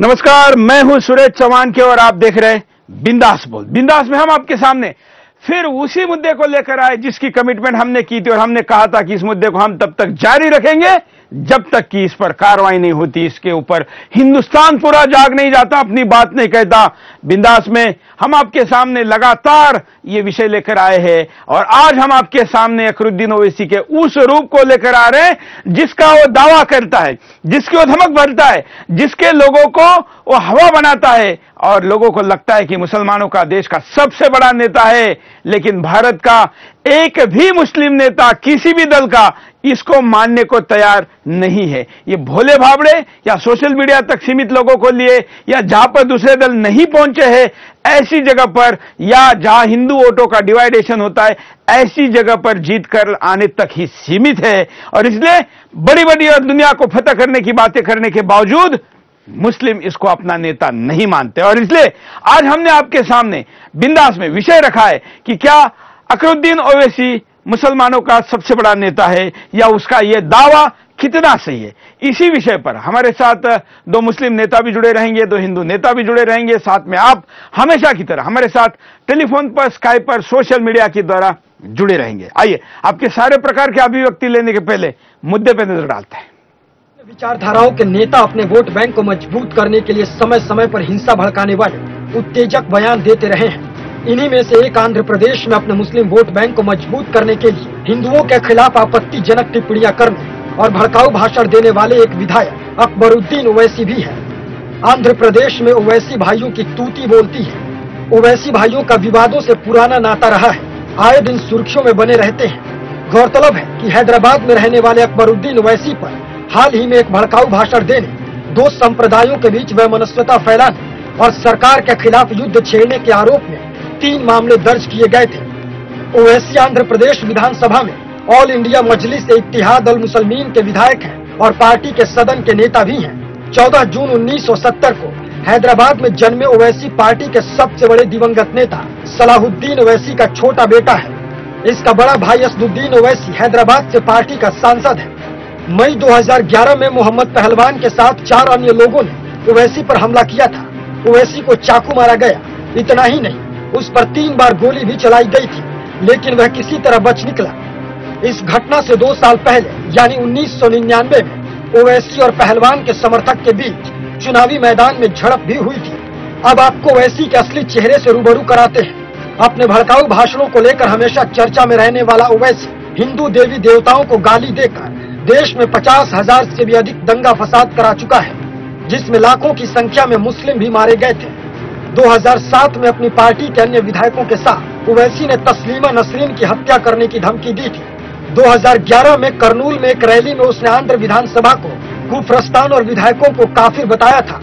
नमस्कार, मैं हूँ सुरेश चौहान के और आप देख रहे हैं बिंदास बोल। बिंदास में हम आपके सामने। फिर उसी मुद्दे को लेकर आए जिसकी कमिटमेंट हमने की थी और हमने कहा था कि इस मुद्दे को हम तब तक जारी रखेंगे। जब तक कि इस पर कार्रवाई नहीं होती, इसके ऊपर हिंदुस्तान पूरा जाग नहीं जाता, अपनी बात नहीं कहता। बिंदास में, हम आपके सामने लगातार ये विषय लेकर आए हैं, और आज हम आपके सामने अकरुद्दीन ओवैसी के उस रूप को लेकर आ रहे हैं, जिसका वो दावा करता है, जिसकी वो धमक भरता है, जिसके लोगों को वो हवा बनाता है, और लोगों को लगता है कि मुसलमानों का देश का सबसे बड़ा नेता है, लेकिन भारत का एक भी मुस्लिम नेता किसी भी दल का इसको मानने को तैयार नहीं है। ये भोले भावड़े या सोशल मीडिया तक सीमित लोगों को लिए या जहाँ पर दूसरे दल नहीं पहुँचे हैं, ऐसी जगह पर या जहाँ हिंदू वोटों का डिवाइडेशन होता है, ऐसी जगह पर जीत कर आने तक ही सीमित है। और इसलिए बड़ी बड़ी और दुनिया को फतह करने की बातें करने के बावजूद मुस्लिम इसको अपना नेता नहीं मानते। और इसलिए आज हमने आपके सामने बिंदास में विषय रखा है कि क्या अकरुद्दीन ओवैसी मुसलमानों का सबसे बड़ा नेता है, या उसका यह दावा कितना सही है? इसी विषय पर हमारे साथ दो मुस्लिम नेता भी जुड़े रहेंगे, दो हिंदू नेता भी जुड़े रहेंगे। साथ में आप हमेशा की तरह हमारे साथ टेलीफोन पर, स्काइप पर, सोशल मीडिया के द्वारा जुड़े रहेंगे। आइए, आपके सारे प्रकार के अभिव्यक्ति लेने के पहले मुद्दे पर नज़र डालते हैं। विचारधाराओं के नेता अपने वोट बैंक को मज़बूत करने के लिए समय समय पर हिंसा भड़काने वाले उत्तेजक बयान देते रहे हैं। इन्हीं में से एक आंध्र प्रदेश में अपने मुस्लिम वोट बैंक को मज़बूत करने के लिए हिंदुओं के खिलाफ आपत्तिजनक टिप्पणियाँ करने और भड़काऊ भाषण देने वाले एक विधायक अकबरुद्दीन ओवैसी भी है। आंध्र प्रदेश में ओवैसी भाइयों की तूती बोलती है। ओवैसी भाइयों का विवादों से पुराना नाता रहा है। आए दिन सुर्खियों में बने रहते हैं। गौरतलब है कि हैदराबाद में रहने वाले अकबरुद्दीन ओवैसी पर हाल ही में एक भड़काऊ भाषण देने, दो संप्रदायों के बीच वैमनस्यता फैलाने और सरकार के खिलाफ युद्ध छेड़ने के आरोप में तीन मामले दर्ज किए गए थे। ओवैसी आंध्र प्रदेश विधानसभा में ऑल इंडिया मजलिस इतिहाद अल मुसलमीन के विधायक हैं और पार्टी के सदन के नेता भी हैं। 14 जून 1970 को हैदराबाद में जन्मे ओवैसी पार्टी के सबसे बड़े दिवंगत नेता सलाहुद्दीन ओवैसी का छोटा बेटा है। इसका बड़ा भाई असदुद्दीन ओवैसी हैदराबाद से पार्टी का सांसद है। मई 2011 में मोहम्मद पहलवान के साथ चार अन्य लोगों ने ओवैसी पर हमला किया था। ओवैसी को चाकू मारा गया। इतना ही नहीं। उस पर तीन बार गोली भी चलाई गई थी, लेकिन वह किसी तरह बच निकला। इस घटना से दो साल पहले, यानी 1999 में, ओवैसी और पहलवान के समर्थक के बीच चुनावी मैदान में झड़प भी हुई थी। अब आपको ओवैसी के असली चेहरे से रूबरू कराते हैं। अपने भड़काऊ भाषणों को लेकर हमेशा चर्चा में रहने वाला ओवैसी, हिंदू देवी देवताओं को गाली देकर देश में पचास हज़ार से भी अधिक दंगा फसाद करा चुका है, जिसमें लाखों की संख्या में मुस्लिम भी मारे गए थे। 2007 में अपनी पार्टी के अन्य विधायकों के साथ ओवैसी ने तस्लीमा नसरीन की हत्या करने की धमकी दी थी। 2011 में करनूल में एक रैली में उसने आंध्र विधानसभा को कुफरस्तान और विधायकों को काफिर बताया था।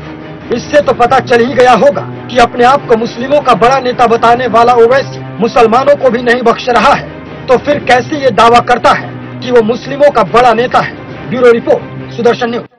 इससे तो पता चल ही गया होगा कि अपने आप को मुस्लिमों का बड़ा नेता बताने वाला ओवैसी मुसलमानों को भी नहीं बख्श रहा है। तो फिर कैसे ये दावा करता है कि वो मुस्लिमों का बड़ा नेता है? Bureau report, Sudarshan news.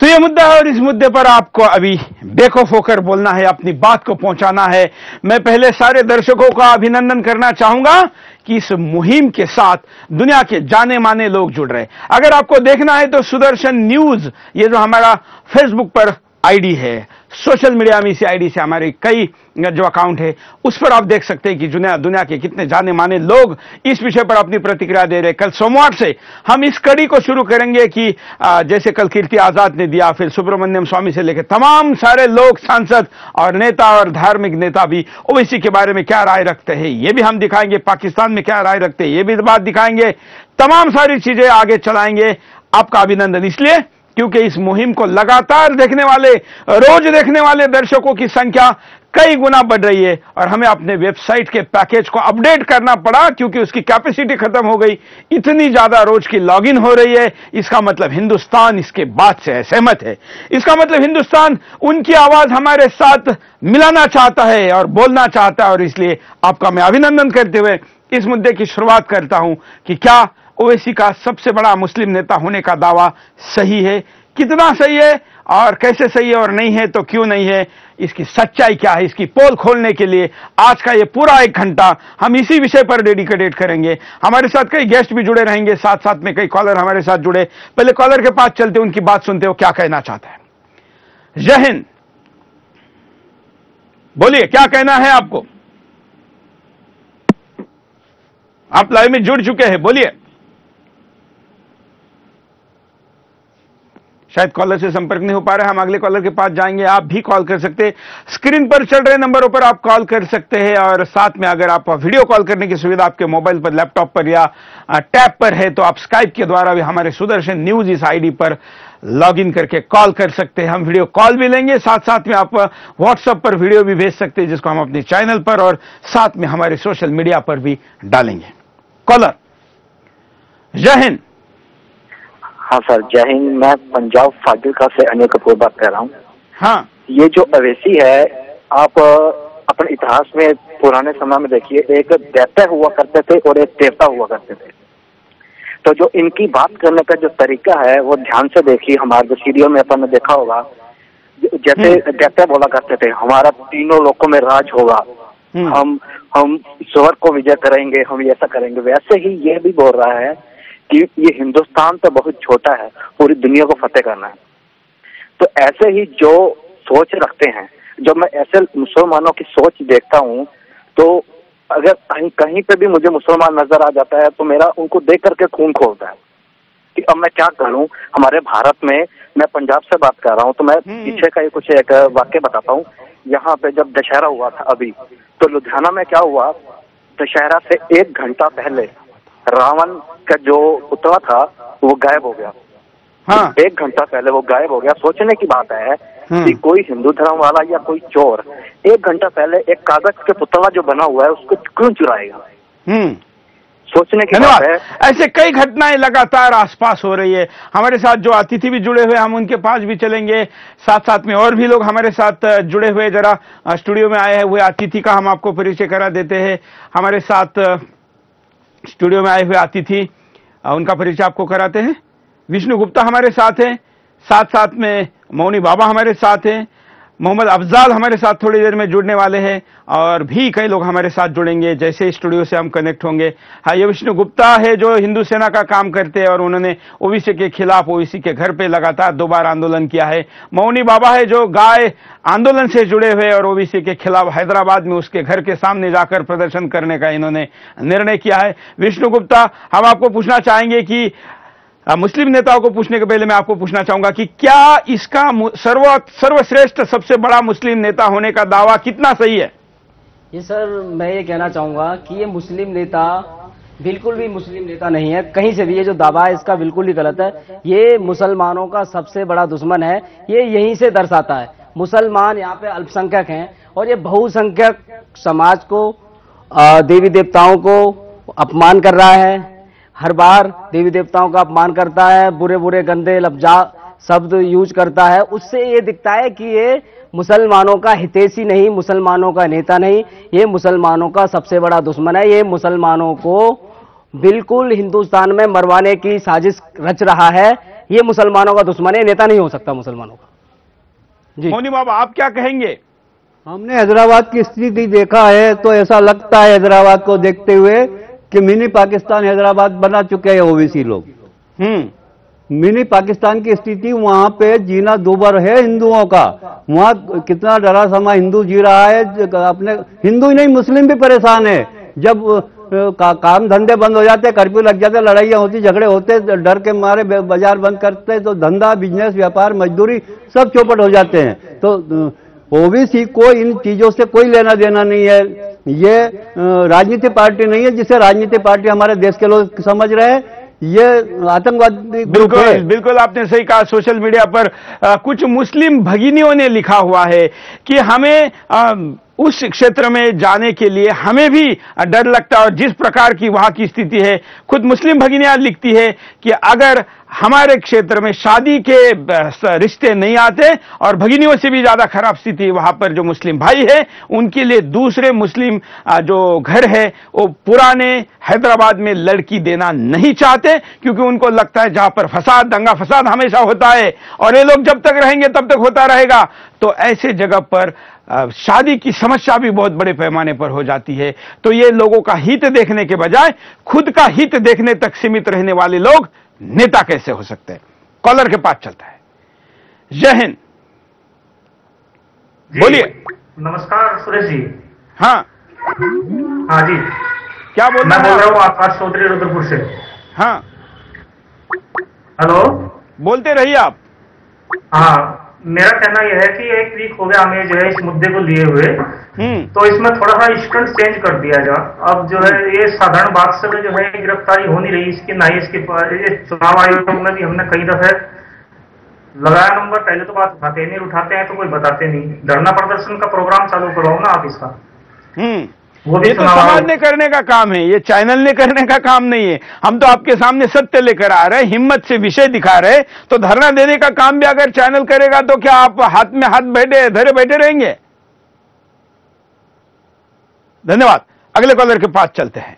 तो ये मुद्दा है और इस मुद्दे पर आपको अभी बेखौफ होकर बोलना है, अपनी बात को पहुंचाना है। मैं पहले सारे दर्शकों का अभिनंदन करना चाहूँगा कि इस मुहिम के साथ दुनिया के जाने माने लोग जुड़ रहे अगर आपको देखना है तो सुदर्शन न्यूज़, ये जो हमारा फेसबुक पर आईडी है सोशल मीडिया में इसी आईडी से हमारे कई जो अकाउंट है, उस पर आप देख सकते हैं कि दुनिया दुनिया के कितने जाने माने लोग इस विषय पर अपनी प्रतिक्रिया दे रहे कल सोमवार से हम इस कड़ी को शुरू करेंगे कि जैसे कल कीर्ति आज़ाद ने दिया, फिर सुब्रमण्यम स्वामी से लेकर तमाम सारे लोग, सांसद और नेता और धार्मिक नेता भी ओवैसी के बारे में क्या राय रखते हैं, ये भी हम दिखाएँगे। पाकिस्तान में क्या राय रखते हैं, ये भी बात दिखाएँगे। तमाम सारी चीज़ें आगे चलाएँगे। आपका अभिनंदन। इसलिए क्योंकि इस मुहिम को लगातार देखने वाले, रोज देखने वाले दर्शकों की संख्या कई गुना बढ़ रही है और हमें अपने वेबसाइट के पैकेज को अपडेट करना पड़ा क्योंकि उसकी कैपेसिटी खत्म हो गई। इतनी ज़्यादा रोज की लॉगिन हो रही है। इसका मतलब हिंदुस्तान इसके बाद से है सहमत है। इसका मतलब हिंदुस्तान उनकी आवाज़ हमारे साथ मिलाना चाहता है और बोलना चाहता है और इसलिए आपका मैं अभिनंदन करते हुए इस मुद्दे की शुरुआत करता हूँ कि क्या ओवैसी का सबसे बड़ा मुस्लिम नेता होने का दावा सही है। कितना सही है और कैसे सही है और नहीं है तो क्यों नहीं है? इसकी सच्चाई क्या है? इसकी पोल खोलने के लिए आज का ये पूरा एक घंटा हम इसी विषय पर डेडिकेटेड करेंगे। हमारे साथ कई गेस्ट भी जुड़े रहेंगे साथ साथ में कई कॉलर हमारे साथ जुड़े। पहले कॉलर के पास चलते, उनकी बात सुनते हो, क्या कहना चाहते हैं? जय हिंद। बोलिए, क्या कहना है आपको? आप लाइव में जुड़ चुके हैं, बोलिए। शायद कॉलर से संपर्क नहीं हो पा रहा है। हम अगले कॉलर के पास जाएँगे। आप भी कॉल कर सकते हैं। स्क्रीन पर चल रहे नंबरों पर आप कॉल कर सकते हैं और साथ में अगर आप वीडियो कॉल करने की सुविधा आपके मोबाइल पर लैपटॉप पर या टैब पर है तो आप स्काइप के द्वारा भी हमारे सुदर्शन न्यूज़ इस आईडी पर लॉग इन करके कॉल कर सकते हैं। हम वीडियो कॉल भी लेंगे। साथ साथ में आप व्हाट्सएप पर वीडियो भी भेज सकते हैं, जिसको हम अपने चैनल पर और साथ में हमारे सोशल मीडिया पर भी डालेंगे। कॉलर जय हिंद। हाँ सर जय हिंद। मैं पंजाब फाजिलका से अनिल कपूर बात कर रहा हूँ। हाँ। ये जो अवेसी है आप अपने इतिहास में पुराने समय में देखिए एक दैत्य हुआ करते थे और एक देवता हुआ करते थे। तो जो इनकी बात करने का जो तरीका है वो ध्यान से देखिए हमारे जो सीरियो में अपन ने देखा होगा। जैसे दैत्य बोला करते थे हमारा तीनों लोगों में राज होगा। हम्म। हम हम स्वर को विजय करेंगे हम ऐसा करेंगे। वैसे ही ये भी बोल रहा है कि ये हिंदुस्तान तो बहुत छोटा है पूरी दुनिया को फतेह करना है। तो ऐसे ही जो सोच रखते हैं जब मैं ऐसे मुसलमानों की सोच देखता हूँ तो अगर कहीं कहीं पे भी मुझे मुसलमान नज़र आ जाता है तो मेरा उनको देख करके खून खोलता है कि अब मैं क्या करूँ? हमारे भारत में मैं पंजाब से बात कर रहा हूँ तो मैं हम्म। पीछे का ही कुछ एक वाक्य बताता हूँ। यहाँ पे जब दशहरा हुआ था अभी तो लुधियाना में क्या हुआ? दशहरा से एक घंटा पहले रावण का जो पुतला था वो गायब हो गया। हाँ। एक घंटा पहले वो गायब हो गया। सोचने की बात है हम्म। कि कोई हिंदू धर्म वाला या कोई चोर एक घंटा पहले एक कागज़ के पुतला जो बना हुआ है उसको क्यों चुराएगा? हम्म। सोचने की बात है। ऐसे कई घटनाएँ लगातार आसपास हो रही है। हमारे साथ जो अतिथि भी जुड़े हुए हम उनके पास भी चलेंगे। साथ साथ में और भी लोग हमारे साथ जुड़े हुए जरा स्टूडियो में आए हुए अतिथि का हम आपको परिचय करा देते हैं। हमारे साथ स्टूडियो में आए हुए अतिथि उनका परिचय आपको कराते हैं। विष्णु गुप्ता हमारे साथ हैं साथ साथ में मौनी बाबा हमारे साथ हैं मोहम्मद अफजाल हमारे साथ थोड़ी देर में जुड़ने वाले हैं और भी कई लोग हमारे साथ जुड़ेंगे। जैसे स्टूडियो से हम कनेक्ट होंगे। हाँ ये विष्णु गुप्ता है जो हिंदू सेना का काम करते हैं और उन्होंने ओबीसी के खिलाफ ओबीसी के घर पे लगातार दो बार आंदोलन किया है। मौनी बाबा है जो गाय आंदोलन से जुड़े हुए और ओबीसी के खिलाफ हैदराबाद में उसके घर के सामने जाकर प्रदर्शन करने का इन्होंने निर्णय किया है। विष्णु गुप्ता, हम आपको पूछना चाहेंगे कि मुस्लिम नेताओं को पूछने के पहले मैं आपको पूछना चाहूँगा कि क्या इसका सर्व, सर्वश्रेष्ठ सबसे बड़ा मुस्लिम नेता होने का दावा कितना सही है? ये सर, मैं ये कहना चाहूँगा कि ये मुस्लिम नेता बिल्कुल भी मुस्लिम नेता नहीं है। कहीं से भी ये जो दावा है, इसका बिल्कुल ही गलत है। ये मुसलमानों का सबसे बड़ा दुश्मन है। ये यहीं से दर्शाता है। मुसलमान यहाँ पे अल्पसंख्यक हैं और ये बहुसंख्यक समाज को देवी देवताओं को अपमान कर रहा है। हर बार देवी देवताओं का अपमान करता है बुरे बुरे गंदे लफ्जा शब्द यूज़ करता है। उससे ये दिखता है कि ये मुसलमानों का हितेशी नहीं मुसलमानों का नेता नहीं ये मुसलमानों का सबसे बड़ा दुश्मन है। ये मुसलमानों को बिल्कुल हिंदुस्तान में मरवाने की साजिश रच रहा है। ये मुसलमानों का दुश्मन है नेता नहीं हो सकता मुसलमानों का। जी। मोनी बाबा आप क्या कहेंगे? हमने हैदराबाद की स्थिति देखा है तो ऐसा लगता है हैदराबाद को देखते हुए कि मिनी पाकिस्तान हैदराबाद बना चुके हैं ओबीसी लोग। हम्म। मिनी पाकिस्तान की स्थिति वहाँ पे जीना दूबर है हिंदुओं का। वहाँ कितना डरा समा हिंदू जी रहा है अपने हिंदू नहीं मुस्लिम भी परेशान है। जब का, काम धंधे बंद हो जाते कर्फ्यू लग जाते लड़ाइयाँ होती झगड़े होते डर के मारे बाज़ार बंद करते तो धंधा बिज़नेस व्यापार मजदूरी सब चौपट हो जाते हैं। तो ओबीसी को इन चीज़ों से कोई लेना देना नहीं है। ये राजनीति पार्टी नहीं है जिसे राजनीति पार्टी हमारे देश के लोग समझ रहे हैं। ये आतंकवादी बिल्कुल बिल्कुल आपने सही कहा सोशल मीडिया पर अ, कुछ मुस्लिम भगिनियों ने लिखा हुआ है कि हमें अ, उस क्षेत्र में जाने के लिए हमें भी डर लगता है और जिस प्रकार की वहाँ की स्थिति है खुद मुस्लिम भगिनियाँ लिखती है कि अगर हमारे क्षेत्र में शादी के रिश्ते नहीं आते और भगिनियों से भी ज़्यादा खराब स्थिति वहाँ पर जो मुस्लिम भाई है, उनके लिए दूसरे मुस्लिम जो घर है, वो पुराने हैदराबाद में लड़की देना नहीं चाहते क्योंकि उनको लगता है जहाँ पर फसाद, दंगा फसाद हमेशा होता है और ये लोग जब तक रहेंगे तब तक होता रहेगा। तो ऐसे जगह पर शादी की समस्या भी बहुत बड़े पैमाने पर हो जाती है। तो ये लोगों का हित देखने के बजाय, खुद का हित देखने तक सीमित रहने वाले लोग नेता कैसे हो सकते हैं? कॉलर के पास चलता है। जय हिंद। बोलिए। नमस्कार सुरेश जी। हाँ। हाँ जी। क्या बोल मैं बोल रहा हूँ आकाश चौधरी रुद्रपुर से। हाँ। हेलो। बोलते रहिए आप। हाँ। मेरा कहना यह है कि एक वीक हो गया हमें जो है इस मुद्दे को लिए हुए। हम्म। तो इसमें थोड़ा सा स्टंट चेंज कर दिया जा। अब जो है ये साधारण बात से जो है गिरफ्तारी हो नहीं रही इसकी ना ही इसके चुनाव आयोग में भी हमने कई दफे लगाया नंबर पहले तो बात उठाते नहीं उठाते हैं तो कोई बताते नहीं। धरना प्रदर्शन का प्रोग्राम चालू करवाओ ना आप इसका। हम्म। ये तो समाज ने करने का काम है ये चैनल ने करने का काम नहीं है। हम तो आपके सामने सत्य लेकर आ रहे हैं हिम्मत से विषय दिखा रहे हैं, तो धरना देने का काम भी अगर चैनल करेगा तो क्या आप हाथ में हाथ बैठे धरे बैठे रहेंगे? धन्यवाद। अगले कॉलर के पास चलते हैं।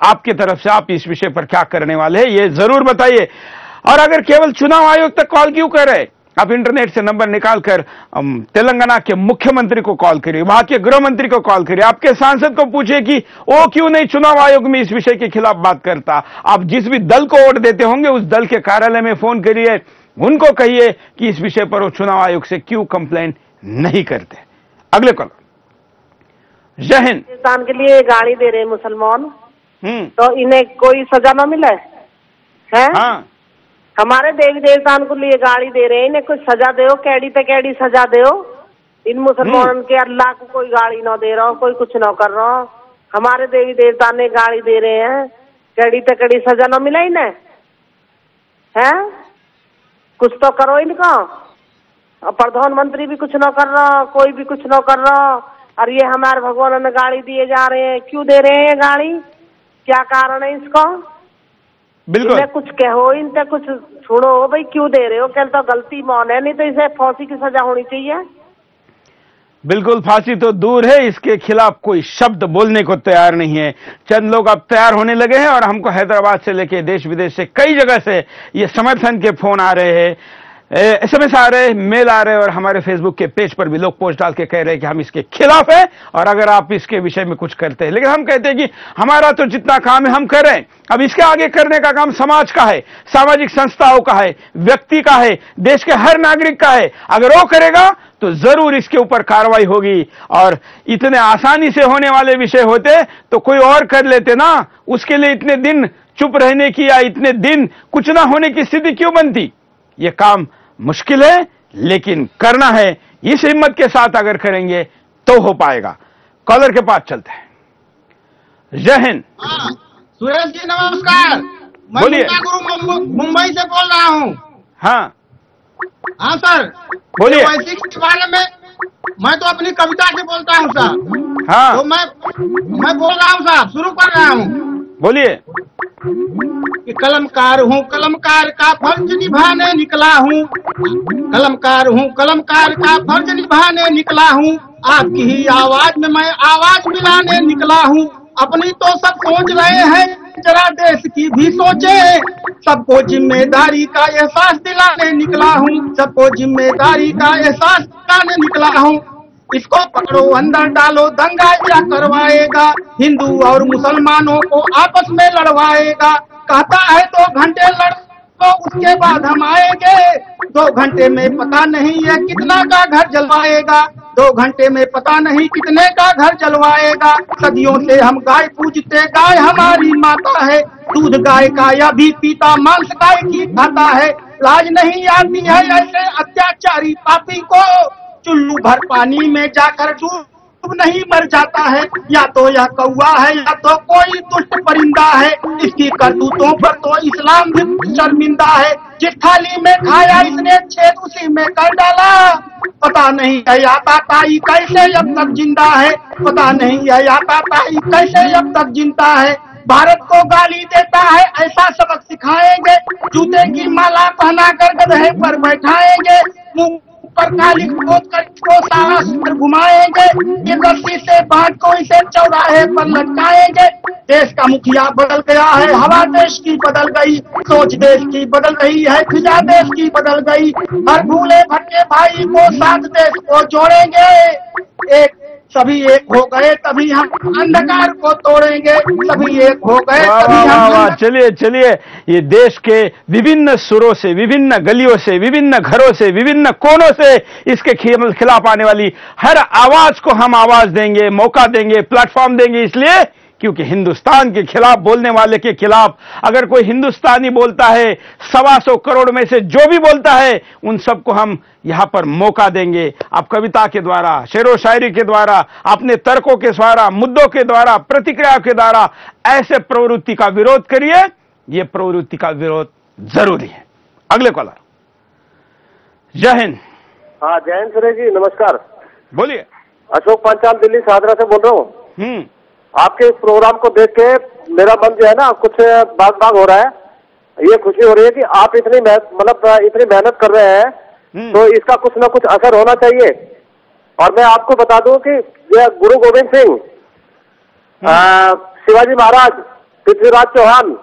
आपकी तरफ़ से आप इस विषय पर क्या करने वाले हैं ये ज़रूर बताइए। और अगर केवल चुनाव आयोग तक कॉल क्यों कर रहे आप इंटरनेट से नंबर निकालकर तेलंगाना के मुख्यमंत्री को कॉल करिए वहाँ के गृह मंत्री को कॉल करिए। आपके सांसद को पूछिए कि वो क्यों नहीं चुनाव आयोग में इस विषय के खिलाफ बात करता? आप जिस भी दल को वोट देते होंगे उस दल के कार्यालय में फ़ोन करिए उनको कहिए कि इस विषय पर वो चुनाव आयोग से क्यों कंप्लेन नहीं करते। अगले कॉल जय हिंद। के लिए गाड़ी दे रहे मुसलमान। हम्म। तो इन्हें कोई सजा ना मिले है? हाँ। हमारे देवी देवतान को लिए गाड़ी दे रहे हैं इन्हें कुछ सजा दो कैडी पे कैडी सजा दो। इन मुसलमानों के अल्लाह को कोई गाड़ी ना दे रहा हो कोई कुछ ना कर रहा हो। हमारे देवी देवता ने गाड़ी दे रहे हैं कैडी पे कैडी सजा न मिला इन्हें। है? कुछ तो करो इनका। और प्रधानमंत्री भी कुछ न कर रहा कोई भी कुछ न कर रहा और ये हमारे भगवान ने गाड़ी दिए जा रहे हैं। क्यों दे रहे हैं ये गाड़ी क्या कारण है इसका? बिल्कुल। इन्हें कुछ कहो इनसे कुछ सुनो भाई क्यों दे रहे हो? कल तो गलती मान है नहीं तो इसे फांसी की सजा होनी चाहिए। बिल्कुल फांसी तो दूर है इसके खिलाफ कोई शब्द बोलने को तैयार नहीं है। चंद लोग अब तैयार होने लगे हैं और हमको हैदराबाद से लेके देश विदेश से कई जगह से ये समर्थन के फ़ोन आ रहे हैं। एसएमएस आ रहे मेल आ रहे और हमारे फेसबुक के पेज पर भी लोग पोस्ट डाल के कह रहे हैं कि हम इसके खिलाफ हैं और अगर आप इसके विषय में कुछ करते हैं। लेकिन हम कहते हैं कि हमारा तो जितना काम है, हम कर रहे हैं। अब इसके आगे करने का काम समाज का है, सामाजिक संस्थाओं का है, व्यक्ति का है, देश के हर नागरिक का है। अगर वो करेगा तो ज़रूर इसके ऊपर कार्रवाई होगी। और इतने आसानी से होने वाले विषय होते तो कोई और कर लेते ना। उसके लिए इतने दिन चुप रहने की या इतने दिन कुछ ना होने की स्थिति क्यों बनती? ये काम मुश्किल है लेकिन करना है। इस हिम्मत के साथ अगर करेंगे तो हो पाएगा। कॉलर के पास चलते हैं। जय हिंद। हाँ, सुरेश जी नमस्कार। बोलिए। मुंबई से बोल रहा हूँ। हाँ। हाँ सर। बोलिए। के बारे में मैं तो अपनी कविता से बोलता हूँ सर। हाँ। तो मैं मैं बोल रहा हूँ साहब शुरू कर रहा हूँ। बोलिए। कि कलमकार हूँ, कलमकार का फ़र्ज़ निभाने निकला हूँ। कलमकार हूँ, कलमकार का फ़र्ज़ निभाने निकला हूँ। आपकी ही आवाज़ में मैं आवाज़ मिलाने निकला हूँ। अपनी तो सब सोच रहे हैं, जरा देश की भी सोचे। सबको ज़िम्मेदारी का एहसास दिलाने निकला हूँ। सबको ज़िम्मेदारी का एहसास दिलाने निकला हूँ। इसको पकड़ो, अंदर डालो, दंगा क्या करवाएगा। हिंदू और मुसलमानों को आपस में लड़वाएगा। कहता है दो घंटे लड़ तो उसके बाद हम आएँगे। दो घंटे में पता नहीं ये कितना का घर जलवाएगा। दो घंटे में पता नहीं कितने का घर जलवाएगा। सदियों से हम गाय पूजते, गाय हमारी माता है। दूध गाय का या भी पीता, मांस गाय की खाता है। लाज नहीं आती है ऐसे अत्याचारी पापी को। चुल्लू भर पानी में जाकर डूब नहीं मर जाता है, या तो यह कौआ है, या तो कोई दुष्ट परिंदा है। इसकी करतूतों पर तो इस्लाम भी शर्मिंदा है। जिस थाली में खाया, इसने छेद उसी में कर डाला। पता नहीं है आता ताई कैसे अब तक ज़िंदा है। पता नहीं है आता ताई कैसे अब तक ज़िंदा है। भारत को गाली देता है, ऐसा सबक सिखाएँगे। जूते की माला पहना कर गधे पर बैठाएँगे। मुँह पर काली खोद कर इसको सारा सूत्र घुमाएँगे। रस्सी से बांट को इसे चौराहे पर लटकाएँगे। देश का मुखिया बदल गया है, हवा देश की बदल गई, सोच देश की बदल रही है, फिजा देश की बदल गई। हर भूले भटके भाई को साथ देश को जोड़ेंगे। एक सभी एक हो गए तभी हम अंधकार को तोड़ेंगे। सभी एक हो गए तभी हम चलिए चलिए। ये देश के विभिन्न सुरों से विभिन्न गलियों से विभिन्न घरों से विभिन्न कोनों से इसके खिलाफ आने वाली हर आवाज़ को हम आवाज़ देंगे मौका देंगे प्लेटफॉर्म देंगे। इसलिए क्योंकि हिंदुस्तान के खिलाफ बोलने वाले के खिलाफ अगर कोई हिंदुस्तानी बोलता है सवा सौ करोड़ में से जो भी बोलता है उन सबको हम यहाँ पर मौका देंगे। आप कविता के द्वारा शेरो शायरी के द्वारा अपने तर्कों के द्वारा मुद्दों के द्वारा प्रतिक्रिया के द्वारा ऐसे प्रवृत्ति का विरोध करिए। यह प्रवृत्ति का विरोध ज़रूरी है। अगले कॉलर। जय हिंद। हाँ जयंत सुरेश जी नमस्कार। बोलिए। अशोक पंचाल दिल्ली सादरा से बोल रहा हूँ। हम्म। आपके इस प्रोग्राम को देख के मेरा मन जो है ना कुछ बाग बाग हो रहा है। ये खुशी हो रही है कि आप इतनी मतलब इतनी मेहनत कर रहे हैं। हम्म। तो इसका कुछ ना कुछ असर होना चाहिए। और मैं आपको बता दूँ कि ये गुरु गोविंद सिंह शिवाजी महाराज पृथ्वीराज चौहान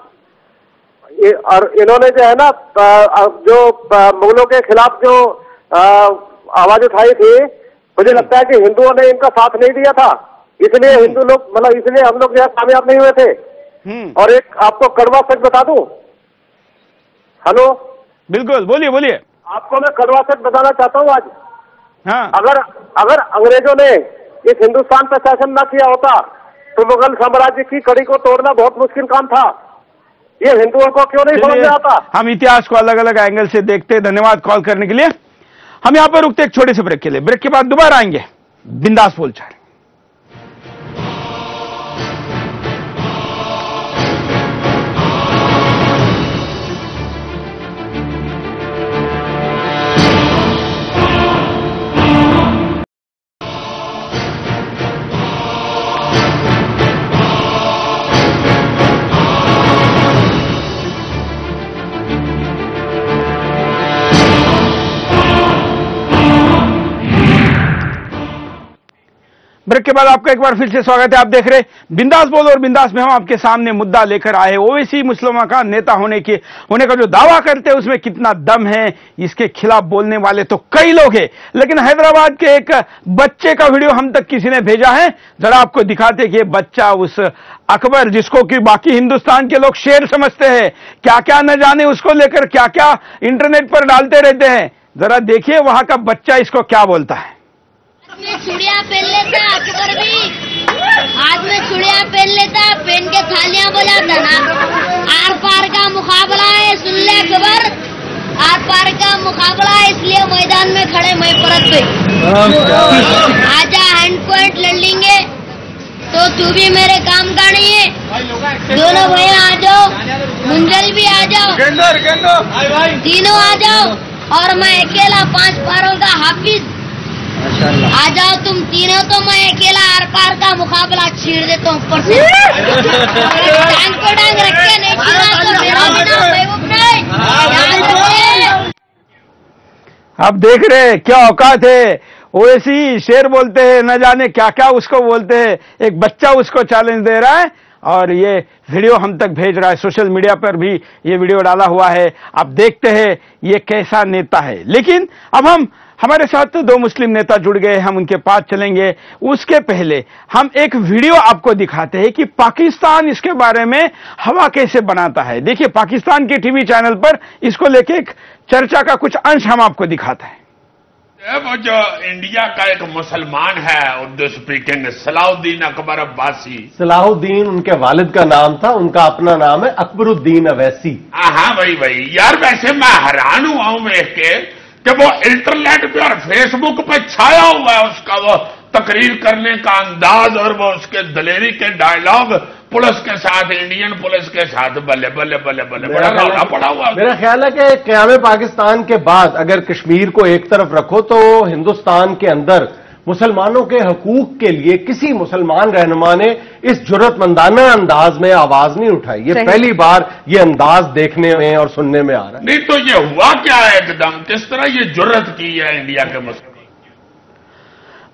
और इन्होंने जो है ना जो मुगलों के खिलाफ जो आवाज़ उठाई थी मुझे लगता है कि हिंदुओं ने इनका साथ नहीं दिया था। इसलिए हिंदू लोग मतलब इसलिए हम लोग यहाँ कामयाब नहीं हुए थे। हम्म। और एक आपको कड़वा सच बता दू? हेलो? बिल्कुल बोलिए बोलिए। आपको मैं कड़वा सच बताना चाहता हूँ आज। हाँ। अगर अगर अंग्रेज़ों ने इस हिंदुस्तान पर शासन न किया होता तो मुगल साम्राज्य की कड़ी को तोड़ना बहुत मुश्किल काम था। ये हिंदुओं को क्यों नहीं समझ में आता? हम इतिहास को अलग अलग एंगल से देखते हैं। धन्यवाद कॉल करने के लिए। हम यहाँ पर रुकते एक छोटे से ब्रेक के लिए। ब्रेक के बाद दोबारा आएँगे। बिंदास बोल ब्रेक के बाद आपका एक बार फिर से स्वागत है। आप देख रहे बिंदास बोल और बिंदास में हम आपके सामने मुद्दा लेकर आए ओवैसी मुस्लिमों का नेता होने के, होने का जो दावा करते हैं, उसमें कितना दम है, इसके खिलाफ बोलने वाले तो कई लोग हैं। लेकिन हैदराबाद के एक बच्चे का वीडियो हम तक किसी ने भेजा है। जरा आपको दिखाते कि बच्चा उस अकबर, जिसको कि बाकी हिंदुस्तान के लोग शेर समझते हैं क्या क्या न जाने उसको लेकर क्या क्या इंटरनेट पर डालते रहते हैं। जरा देखिए वहाँ का बच्चा इसको क्या बोलता है। में चूड़िया पहन लेता अकबर भी। हाथ में चूड़िया पहन लेता पहन के थालियाँ बजाता ना। आर पार का मुकाबला है सुन ले अकबर आर पार का मुकाबला है इसलिए मैदान में खड़े मैं परत पे। आजा हैंड पॉइंट लड़ लेंगे। तो तू भी मेरे काम का नहीं है। दोनों भैया आ जाओ। मुंजल भी आ जाओ। तीनों आ जाओ। और मैं अकेला पाँच पारों का हाफिज। आ जाओ तुम तीनों तो मैं अकेला आर पार का मुकाबला छीड़ देता हूँ ऊपर से। टांग पे टांग रख के नहीं छीड़ा तो मेरा नहीं। याद रखिए आप देख रहे हैं क्या औकात है। ओवैसी शेर बोलते हैं न जाने क्या क्या उसको बोलते हैं। एक बच्चा उसको चैलेंज दे रहा है और ये वीडियो हम तक भेज रहा है। सोशल मीडिया पर भी ये वीडियो डाला हुआ है। आप देखते हैं ये कैसा नेता है। लेकिन अब हम हमारे साथ तो दो मुस्लिम नेता जुड़ गए हम उनके पास चलेंगे। उसके पहले हम एक वीडियो आपको दिखाते हैं कि पाकिस्तान इसके बारे में हवा कैसे बनाता है। देखिए पाकिस्तान के टीवी चैनल पर इसको लेके एक चर्चा का कुछ अंश हम आपको दिखाते हैं। वो जो इंडिया का एक मुसलमान है उर्दू स्पीकिंग सलाउद्दीन अकबर अब्बासी। सलाहुद्दीन उनके वालिद का नाम था उनका अपना नाम है अकबरुद्दीन अवैसी। हाँ भाई वही वही। यार वैसे मैं हैरान हुआ हूँ देख के कि वो इंटरनेट पे और फेसबुक पे छाया हुआ है उसका वो तकरीर करने का अंदाज और वो उसके दलेरी के डायलॉग पुलिस के साथ इंडियन पुलिस के साथ बल्ले बल्ले बल्ले बल्ले बड़ा रौला पड़ा हुआ मेरा ख्याल है कि क्याम पाकिस्तान के बाद अगर कश्मीर को एक तरफ़ रखो तो हिंदुस्तान के अंदर मुसलमानों के हकूक के लिए किसी मुसलमान रहनुमा ने इस जरूरतमंदाना अंदाज में आवाज़ नहीं उठाई। ये पहली बार ये अंदाज देखने में और सुनने में आ रहा है। नहीं तो ये हुआ क्या है एकदम? किस तरह ये ज़रूरत की है इंडिया के मुस्लिम?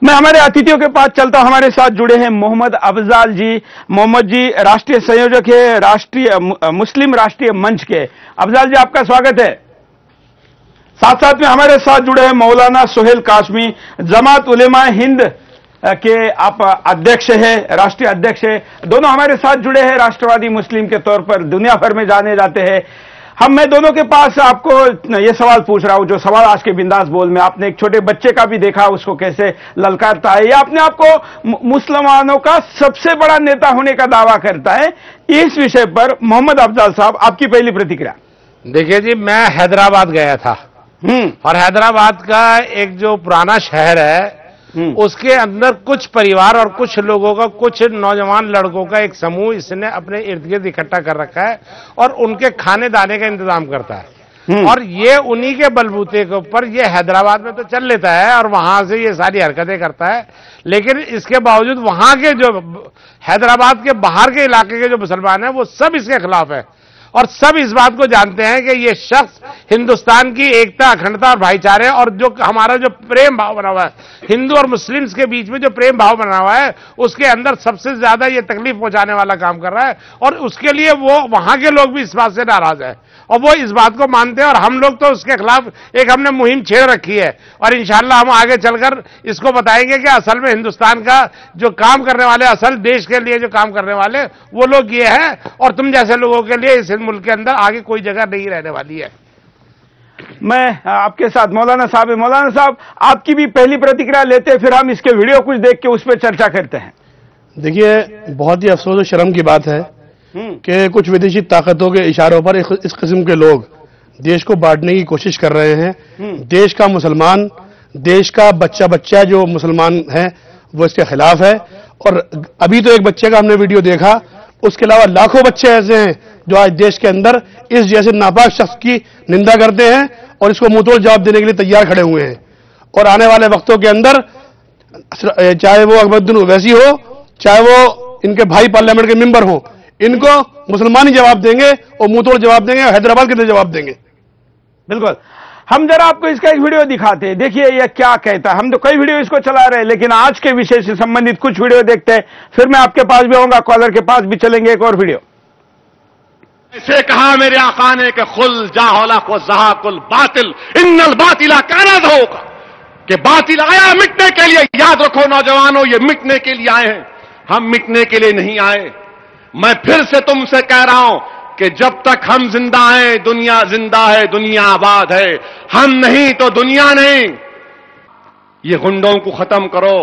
मैं हमारे अतिथियों के पास चलता हूँ हमारे साथ जुड़े हैं मोहम्मद अफजाल जी। मोहम्मद जी राष्ट्रीय संयोजक है राष्ट्रीय मुस्लिम राष्ट्रीय मंच के। अफजाल जी आपका स्वागत है। साथ साथ में हमारे साथ जुड़े हैं मौलाना सोहेल काशमी जमात उलेमा हिंद के आप अध्यक्ष है, राष्ट्रीय अध्यक्ष है। दोनों हमारे साथ जुड़े हैं, राष्ट्रवादी मुस्लिम के तौर पर दुनिया भर में जाने जाते हैं। हम, मैं दोनों के पास आपको ये सवाल पूछ रहा हूँ, जो सवाल आज के बिंदास बोल में आपने एक छोटे बच्चे का भी देखा, उसको कैसे ललकारता है। या अपने आपको मुसलमानों का सबसे बड़ा नेता होने का दावा करता है। इस विषय पर मोहम्मद अफजाल साहब, आपकी पहली प्रतिक्रिया। देखिए जी, मैं हैदराबाद गया था। और हैदराबाद का एक जो पुराना शहर है उसके अंदर कुछ परिवार और कुछ लोगों का कुछ नौजवान लड़कों का एक समूह इसने अपने इर्द गिर्द इकट्ठा कर रखा है और उनके खाने दाने का इंतज़ाम करता है। और ये उन्हीं के बलबूते के ऊपर ये हैदराबाद में तो चल लेता है और वहाँ से ये सारी हरकतें करता है। लेकिन इसके बावजूद वहाँ के जो हैदराबाद के बाहर के इलाके के जो मुसलमान हैं वो सब इसके खिलाफ है। और सब इस बात को जानते हैं कि ये शख्स हिंदुस्तान की एकता, अखंडता और भाईचारे और जो हमारा जो प्रेम भाव बना हुआ है, हिंदू और मुस्लिम्स के बीच में जो प्रेम भाव बना हुआ है, उसके अंदर सबसे ज़्यादा ये तकलीफ़ पहुँचाने वाला काम कर रहा है और उसके लिए वो वहाँ के लोग भी इस बात से नाराज़ है। और वो इस बात को मानते हैं और हम लोग तो उसके खिलाफ एक हमने मुहिम छेड़ रखी है। और इंशाल्लाह हम आगे चलकर इसको बताएँगे कि असल में हिंदुस्तान का जो काम करने वाले असल देश के लिए जो काम करने वाले वो लोग ये हैं और तुम जैसे लोगों के लिए इस मुल्क के अंदर आगे कोई जगह नहीं रहने वाली है। मैं आपके साथ मौलाना साहब है। मौलाना साहब आपकी भी पहली प्रतिक्रिया लेते हैं, फिर हम इसके वीडियो कुछ देख के उस पर चर्चा करते हैं। देखिए बहुत ही अफसोस और शर्म की बात है कि कुछ विदेशी ताकतों के इशारों पर इस किस्म के लोग देश को बांटने की कोशिश कर रहे हैं। देश का मुसलमान, देश का बच्चा बच्चा जो मुसलमान है, वो इसके खिलाफ है। और अभी तो एक बच्चे का हमने वीडियो देखा, उसके अलावा लाखों बच्चे ऐसे हैं जो आज देश के अंदर इस जैसे नापाक शख्स की निंदा करते हैं और इसको मुंहतोड़ जवाब देने के लिए तैयार खड़े हुए हैं। और आने वाले वक्तों के अंदर चाहे वो अकबरुद्दीन ओवैसी हो, चाहे वो इनके भाई पार्लियामेंट के मेंबर हो इनको मुसलमान ही जवाब देंगे और मुंहतोड़ जवाब देंगे और हैदराबाद के लिए जवाब देंगे। बिल्कुल। हम जरा आपको इसका एक वीडियो दिखाते हैं। देखिए यह क्या कहता है। हम तो कई वीडियो इसको चला रहे हैं लेकिन आज के विषय से संबंधित कुछ वीडियो देखते हैं। फिर मैं आपके पास भी आऊँगा कॉलर के पास भी चलेंगे एक और वीडियो। ऐसे कहा मेरे आका ने कि खुल जाहौला को जहाकुल बातिल इन्नल बातिला काना होगा कि बातिल आया मिटने के लिए याद रखो नौजवानों ये मिटने के लिए आए हैं। हम मिटने के लिए नहीं आए। मैं फिर से तुमसे कह रहा हूँ कि जब तक हम ज़िंदा हैं, दुनिया ज़िंदा है, दुनिया आबाद है। हम नहीं तो दुनिया नहीं। ये गुंडों को खत्म करो।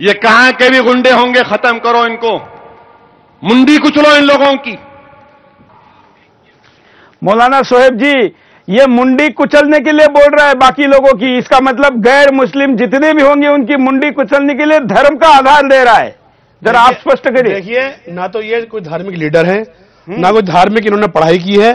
ये कहाँ के भी गुंडे होंगे, खत्म करो इनको। मुंडी कुचलो इन लोगों की। मौलाना सोहेब जी, ये मुंडी कुचलने के लिए बोल रहा है बाकी लोगों की। इसका मतलब गैर मुस्लिम जितने भी होंगे, उनकी मुंडी कुचलने के लिए धर्म का आधार दे रहा है। जरा आप स्पष्ट करिए। देखिए ना तो ये कोई धार्मिक लीडर है ना कोई धार्मिक इन्होंने पढ़ाई की है।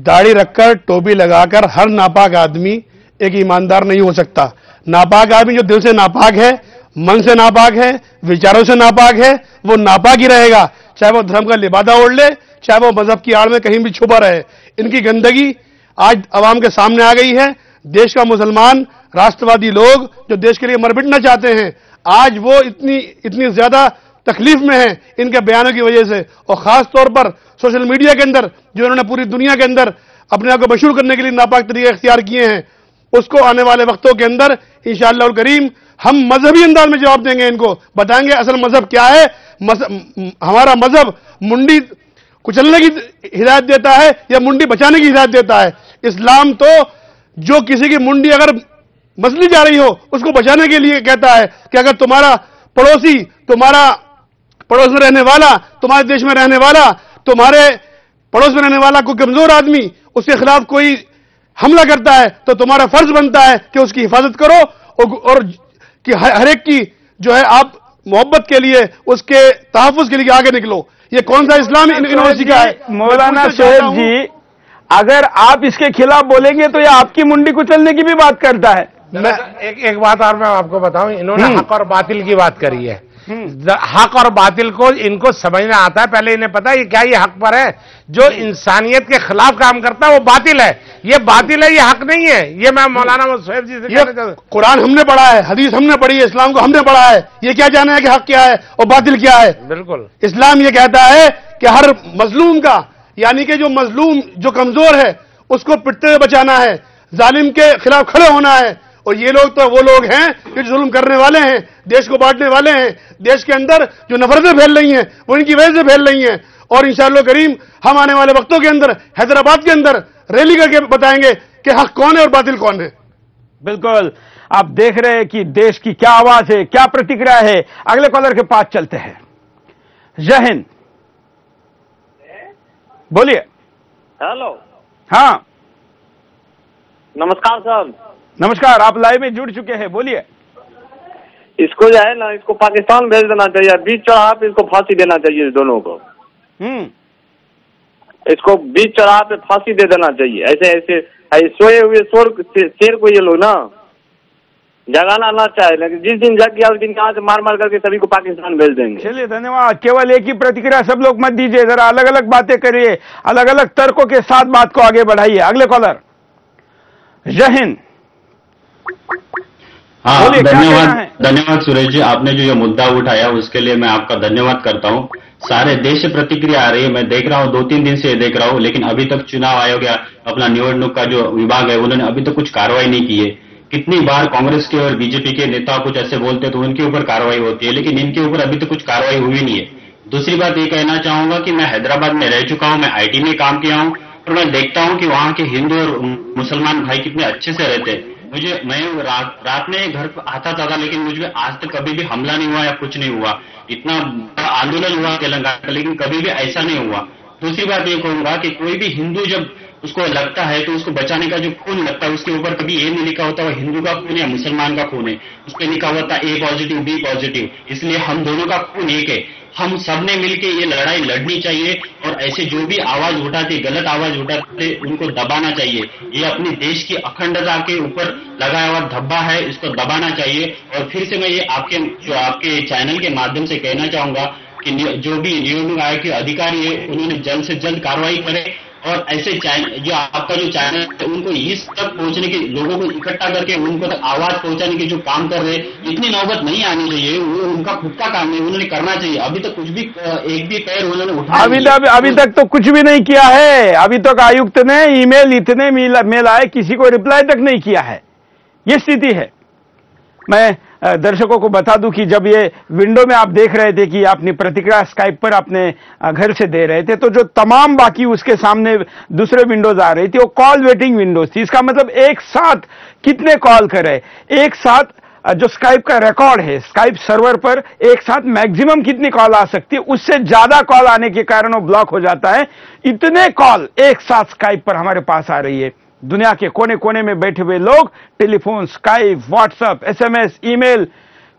दाढ़ी रखकर टोपी लगाकर हर नापाक आदमी एक ईमानदार नहीं हो सकता। नापाक आदमी जो दिल से नापाक है मन से नापाक है विचारों से नापाक है वो नापाक ही रहेगा। चाहे वो धर्म का लिबादा ओढ़ ले चाहे वो मज़हब की आड़ में कहीं भी छुपा रहे। इनकी गंदगी आज आवाम के सामने आ गई है। देश का मुसलमान राष्ट्रवादी लोग जो देश के लिए मर मिटना चाहते हैं आज वो इतनी इतनी ज़्यादा तकलीफ़ में है इनके बयानों की वजह से। और खास तौर पर सोशल मीडिया के अंदर, जो इन्होंने पूरी दुनिया के अंदर अपने आप को मशहूर करने के लिए नापाक तरीके इख्तियार किए हैं, उसको आने वाले वक्तों के अंदर, इंशाअल्लाह करीम, हम मजहबी अंदाज में जवाब देंगे इनको। बताएँगे असल मज़हब क्या है? हमारा मज़हब मुंडी कुचलने की हिदायत देता है या मुंडी बचाने की हिदायत देता है? इस्लाम तो जो किसी की मुंडी अगर मसली जा रही हो, उसको बचाने के लिए कहता है कि अगर तुम्हारा पड़ोसी, तुम्हारा पड़ोस में रहने वाला तुम्हारे देश में रहने वाला तुम्हारे पड़ोस में रहने वाला कोई कमज़ोर आदमी उसके खिलाफ कोई हमला करता है तो तुम्हारा फ़र्ज़ बनता है कि उसकी हिफाजत करो और, कि हर एक की जो है आप मोहब्बत के लिए उसके तहफ़ के लिए आगे निकलो। ये कौन सा इस्लाम इन्होंने सीखा है? मौलाना मैं सोहेब जी अगर आप इसके खिलाफ बोलेंगे तो ये आपकी मुंडी कुचलने की भी बात करता है। मैं एक एक बात और मैं आपको बताऊँ इन्होंने हक और बातिल की बात करी है। हक और बातिल को इनको समझना आता है। पहले इन्हें पता है ये क्या ये हक पर है। जो इंसानियत के खिलाफ काम करता है वो बातिल है। ये बातिल है ये हक नहीं है। ये मैं मौलाना सोहेब जी से। कुरान हमने पढ़ा है हदीस हमने पढ़ी है इस्लाम को हमने पढ़ा है। ये क्या जाना है कि हक क्या है और बातिल क्या है? बिल्कुल। इस्लाम ये कहता है कि हर मजलूम का यानी कि जो मजलूम जो कमज़ोर है उसको पिटते हुए बचाना है। जालिम के खिलाफ खड़े होना है। और ये लोग तो वो लोग हैं जो जुल्म करने वाले हैं देश को बांटने वाले हैं देश के अंदर जो नफरतें फैल रही हैं वो इनकी वजह से फैल रही हैं। और इंशाल्लाह करीम हम आने वाले वक्तों के अंदर हैदराबाद के अंदर रैली करके बताएँगे कि हक कौन है और बातिल कौन है। बिल्कुल। आप देख रहे हैं कि देश की क्या आवाज़ है क्या प्रतिक्रिया है। अगले कॉलर के पास चलते हैं। जय हिंद। बोलिए। हेलो। हाँ। नमस्कार सर। नमस्कार आप लाइव में जुड़ चुके हैं बोलिए। इसको जो है ना इसको पाकिस्तान भेज देना चाहिए बीच चढ़ा पे इसको फांसी देना चाहिए दोनों को। हम्म। इसको बीच चढ़ा पे फांसी दे देना चाहिए ऐसे ऐसे ऐसे सोए हुए शोर शेर को ये लोग ना। जगाना ना चाहे लेकिन जिस दिन जग गया उस दिन यहाँ से मार मार करके सभी को पाकिस्तान भेज देंगे। चलिए धन्यवाद। केवल एक ही प्रतिक्रिया सब लोग मत दीजिए जरा अलग अलग बातें करिए अलग अलग तर्कों के साथ बात को आगे बढ़ाइए। अगले कॉलर जय हिंद। हाँ धन्यवाद धन्यवाद सुरेश जी आपने जो ये मुद्दा उठाया उसके लिए मैं आपका धन्यवाद करता हूँ। सारे देश से प्रतिक्रिया आ रही है मैं देख रहा हूँ दो तीन दिन से ये देख रहा हूँ लेकिन अभी तक चुनाव आयोग या अपना निवडणूक का जो विभाग है उन्होंने अभी तक कुछ कार्रवाई नहीं की है। कितनी बार कांग्रेस के और बीजेपी के नेता कुछ ऐसे बोलते हैं तो उनके ऊपर कार्रवाई होती है लेकिन इनके ऊपर अभी तक कुछ कार्रवाई हुई नहीं है। दूसरी बात ये कहना चाहूँगा कि मैं हैदराबाद में रह चुका हूँ मैं आईटी में काम किया हूँ और मैं देखता हूँ कि वहाँ के हिंदू और मुसलमान भाई कितने अच्छे से रहते हैं। मुझे मैं रात रात में घर आता था, था लेकिन मुझे आज तक कभी भी हमला नहीं हुआ या कुछ नहीं हुआ। इतना आंदोलन हुआ तेलंगाना का लेकिन कभी भी ऐसा नहीं हुआ। दूसरी बात ये कहूँगा कि कोई भी हिंदू जब उसको लगता है तो उसको बचाने का जो खून लगता है उसके ऊपर कभी ये नहीं लिखा होता वो हिंदू का खून या मुसलमान का खून है। उस पर लिखा होता है ए पॉजिटिव बी पॉजिटिव। इसलिए हम दोनों का खून एक है। हम सबने मिल मिलकर ये लड़ाई लड़नी चाहिए और ऐसे जो भी आवाज़ उठाते, गलत आवाज़ उठाते, उनको दबाना चाहिए। ये अपने देश की अखंडता के ऊपर लगाया हुआ धब्बा है, इसको दबाना चाहिए। और फिर से मैं ये आपके, जो आपके चैनल के माध्यम से कहना चाहूँगा कि जो भी नियोजन आयोग के अधिकारी है, उन्होंने जल्द से जल्द कार्रवाई करे। और ऐसे जो आपका जो चैनल है उनको इस तक पहुँचने के लोगों को इकट्ठा करके उनको तक आवाज़ पहुँचाने के जो काम कर रहे हैं इतनी नौबत नहीं आनी चाहिए। वो उनका खुद का काम है उन्होंने करना चाहिए। अभी तक कुछ भी एक भी पैर उन्होंने उठाया अभी तक है। अभी तक तो कुछ भी नहीं किया है। अभी तक आयुक्त ने ईमेल इतने मेल आए किसी को रिप्लाई तक नहीं किया है। ये स्थिति है। मैं दर्शकों को बता दूँ कि जब ये विंडो में आप देख रहे थे कि अपनी प्रतिक्रिया स्काइप पर अपने घर से दे रहे थे तो जो तमाम बाकी उसके सामने दूसरे विंडोज़ आ रही थी, वो कॉल वेटिंग विंडोज़ थी। इसका मतलब एक साथ कितने कॉल करे? एक साथ जो स्काइप का रिकॉर्ड है स्काइप सर्वर पर एक साथ मैक्सिमम कितनी कॉल आ सकती है? उससे ज़्यादा कॉल आने के कारण वो ब्लॉक हो जाता है। इतने कॉल एक साथ स्काइप पर हमारे पास आ रही है। दुनिया के कोने कोने में बैठे हुए लोग, telephone Skype WhatsApp SMS email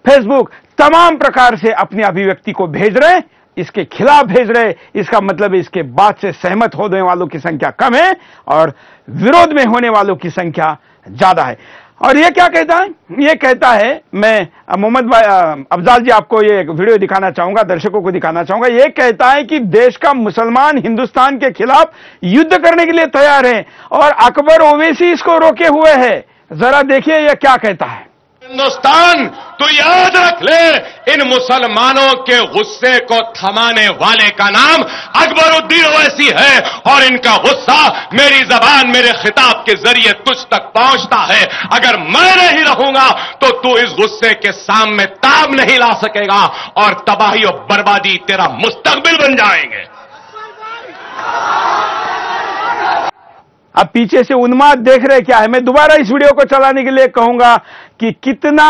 Facebook तमाम प्रकार से अपनी अभिव्यक्ति को भेज रहे हैं, इसके खिलाफ भेज रहे इसका मतलब इसके बाद से सहमत होने वालों की संख्या कम है और विरोध में होने वालों की संख्या ज़्यादा है। और ये क्या कहता है? ये कहता है, मैं मोहम्मद भाई अफजाल जी आपको ये वीडियो दिखाना चाहूँगा, दर्शकों को दिखाना चाहूँगा। ये कहता है कि देश का मुसलमान हिंदुस्तान के खिलाफ युद्ध करने के लिए तैयार है और अकबर ओवैसी इसको रोके हुए है। जरा देखिए यह क्या कहता है। हिंदुस्तान, तू याद रख ले, इन मुसलमानों के गुस्से को थमाने वाले का नाम अकबरुद्दीन ओवैसी है, और इनका गुस्सा मेरी जबान, मेरे खिताब के ज़रिए तुझ तक पहुँचता है। अगर मैं नहीं रहूँगा तो तू इस गुस्से के सामने ताब नहीं ला सकेगा, और तबाही और बर्बादी तेरा मुस्तकबिल बन जाएँगे। अब पीछे से उन्माद देख रहे क्या है? मैं दोबारा इस वीडियो को चलाने के लिए कहूँगा कि कितना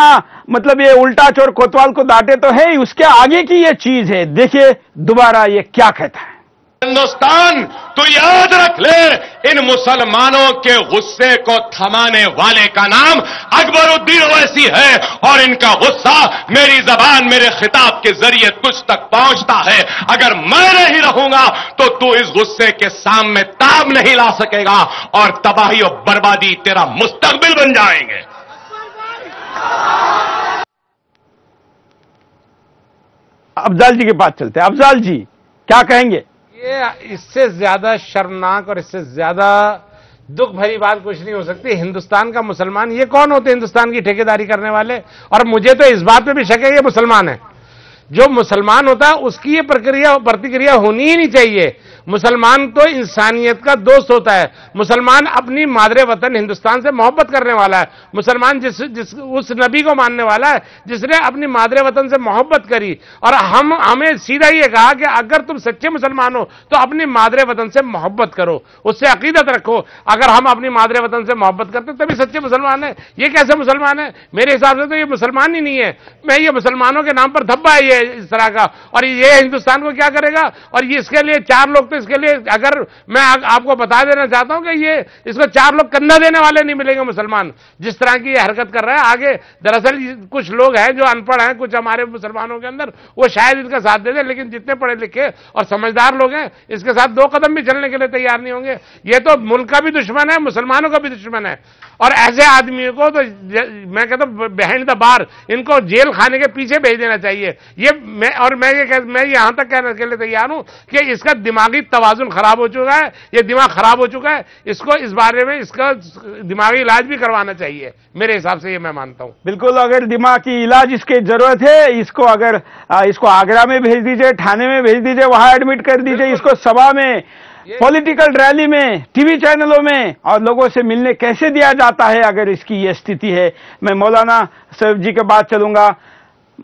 मतलब ये उल्टा चोर कोतवाल को डांटे तो है ही, उसके आगे की ये चीज़ है। देखिए, दोबारा ये क्या कहता है। हिंदुस्तान तो याद रख ले, इन मुसलमानों के गुस्से को थमाने वाले का नाम अकबरुद्दीन ओवैसी है, और इनका गुस्सा मेरी जबान, मेरे खिताब के ज़रिए तुझ तक पहुँचता है। अगर मैं नहीं रहूँगा तो तू इस गुस्से के सामने ताब नहीं ला सकेगा, और तबाही और बर्बादी तेरा मुस्तकबिल बन जाएँगे। अफजाल जी के पास चलते हैं। अफजाल जी, क्या कहेंगे? ये इससे ज़्यादा शर्मनाक और इससे ज़्यादा दुख भरी बात कुछ नहीं हो सकती। हिंदुस्तान का मुसलमान, ये कौन होते हिंदुस्तान की ठेकेदारी करने वाले? और मुझे तो इस बात पे भी शक है, ये मुसलमान है। जो मुसलमान होता है उसकी ये प्रक्रिया, प्रतिक्रिया होनी ही नहीं चाहिए। मुसलमान तो इंसानियत का दोस्त होता है। मुसलमान अपनी मादरे वतन हिंदुस्तान से मोहब्बत करने वाला है। मुसलमान जिस जिस, उस नबी को मानने वाला है, जिसने अपनी मादरे वतन से मोहब्बत करी। और हम, हमें सीधा ये कहा कि अगर तुम सच्चे मुसलमान हो तो अपनी मादरे वतन से मोहब्बत करो। उससे अकीदत रखो, अगर हम अपनी मादरे वतन से मोहब्बत करते तभी सच्चे मुसलमान है। ये कैसे मुसलमान है? मेरे हिसाब से तो ये मुसलमान ही नहीं है। मैं ये मुसलमानों के नाम पर धब्बा है ये इस तरह का। और ये हिंदुस्तान को क्या करेगा? और इसके लिए चार लोग तो इसके लिए अगर मैं आ, आपको बता देना चाहता हूँ कि ये इसको चार लोग कंधा देने वाले नहीं मिलेंगे मुसलमान। जिस तरह की ये हरकत कर रहा है आगे दरअसल कुछ लोग हैं जो अनपढ़ हैं कुछ हमारे मुसलमानों के अंदर वो शायद इनका साथ दे दे लेकिन जितने पढ़े लिखे और समझदार लोग हैं इसके साथ दो कदम भी चलने के लिए तैयार नहीं होंगे। ये तो मुल्क का भी दुश्मन है मुसलमानों का भी दुश्मन है। और ऐसे आदमियों को तो मैं कहता हूँ बहन द बार इनको जेल खाने के पीछे भेज देना चाहिए। ये मैं और मैं ये कह, मैं यहाँ तक कहने के लिए तैयार हूँ कि इसका दिमागी तवाजुन खराब हो चुका है ये दिमाग खराब हो चुका है इसको इस बारे में इसका दिमागी इलाज भी करवाना चाहिए। मेरे हिसाब से ये मैं मानता हूँ। बिल्कुल अगर दिमाग इलाज इसकी ज़रूरत है इसको अगर इसको आगरा में भेज दीजिए थाने में भेज दीजिए वहाँ एडमिट कर दीजिए इसको सभा में पॉलिटिकल रैली में टीवी चैनलों में, और लोगों से मिलने कैसे दिया जाता है अगर इसकी ये स्थिति है? मैं मौलाना सैफ जी के बाद चलूँगा।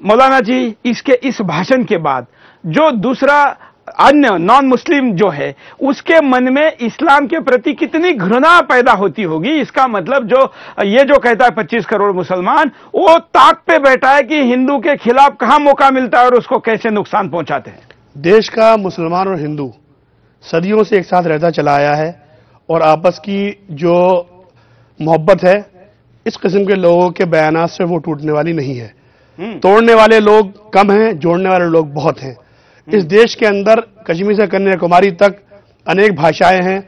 मौलाना जी, इसके इस भाषण के बाद, जो दूसरा अन्य नॉन मुस्लिम जो है, उसके मन में इस्लाम के प्रति कितनी घृणा पैदा होती होगी? इसका मतलब जो, ये जो कहता है 25 करोड़ मुसलमान, वो ताक पे बैठा है कि हिंदू के खिलाफ कहाँ मौका मिलता है और उसको कैसे नुकसान पहुंचाते हैं? देश का मुसलमान और हिंदू सदियों से एक साथ रहता चला आया है और आपस की जो मोहब्बत है इस किस्म के लोगों के बयान से वो टूटने वाली नहीं है। तोड़ने वाले लोग कम हैं जोड़ने वाले लोग बहुत हैं। इस देश के अंदर कश्मीर से कन्याकुमारी तक अनेक भाषाएँ हैं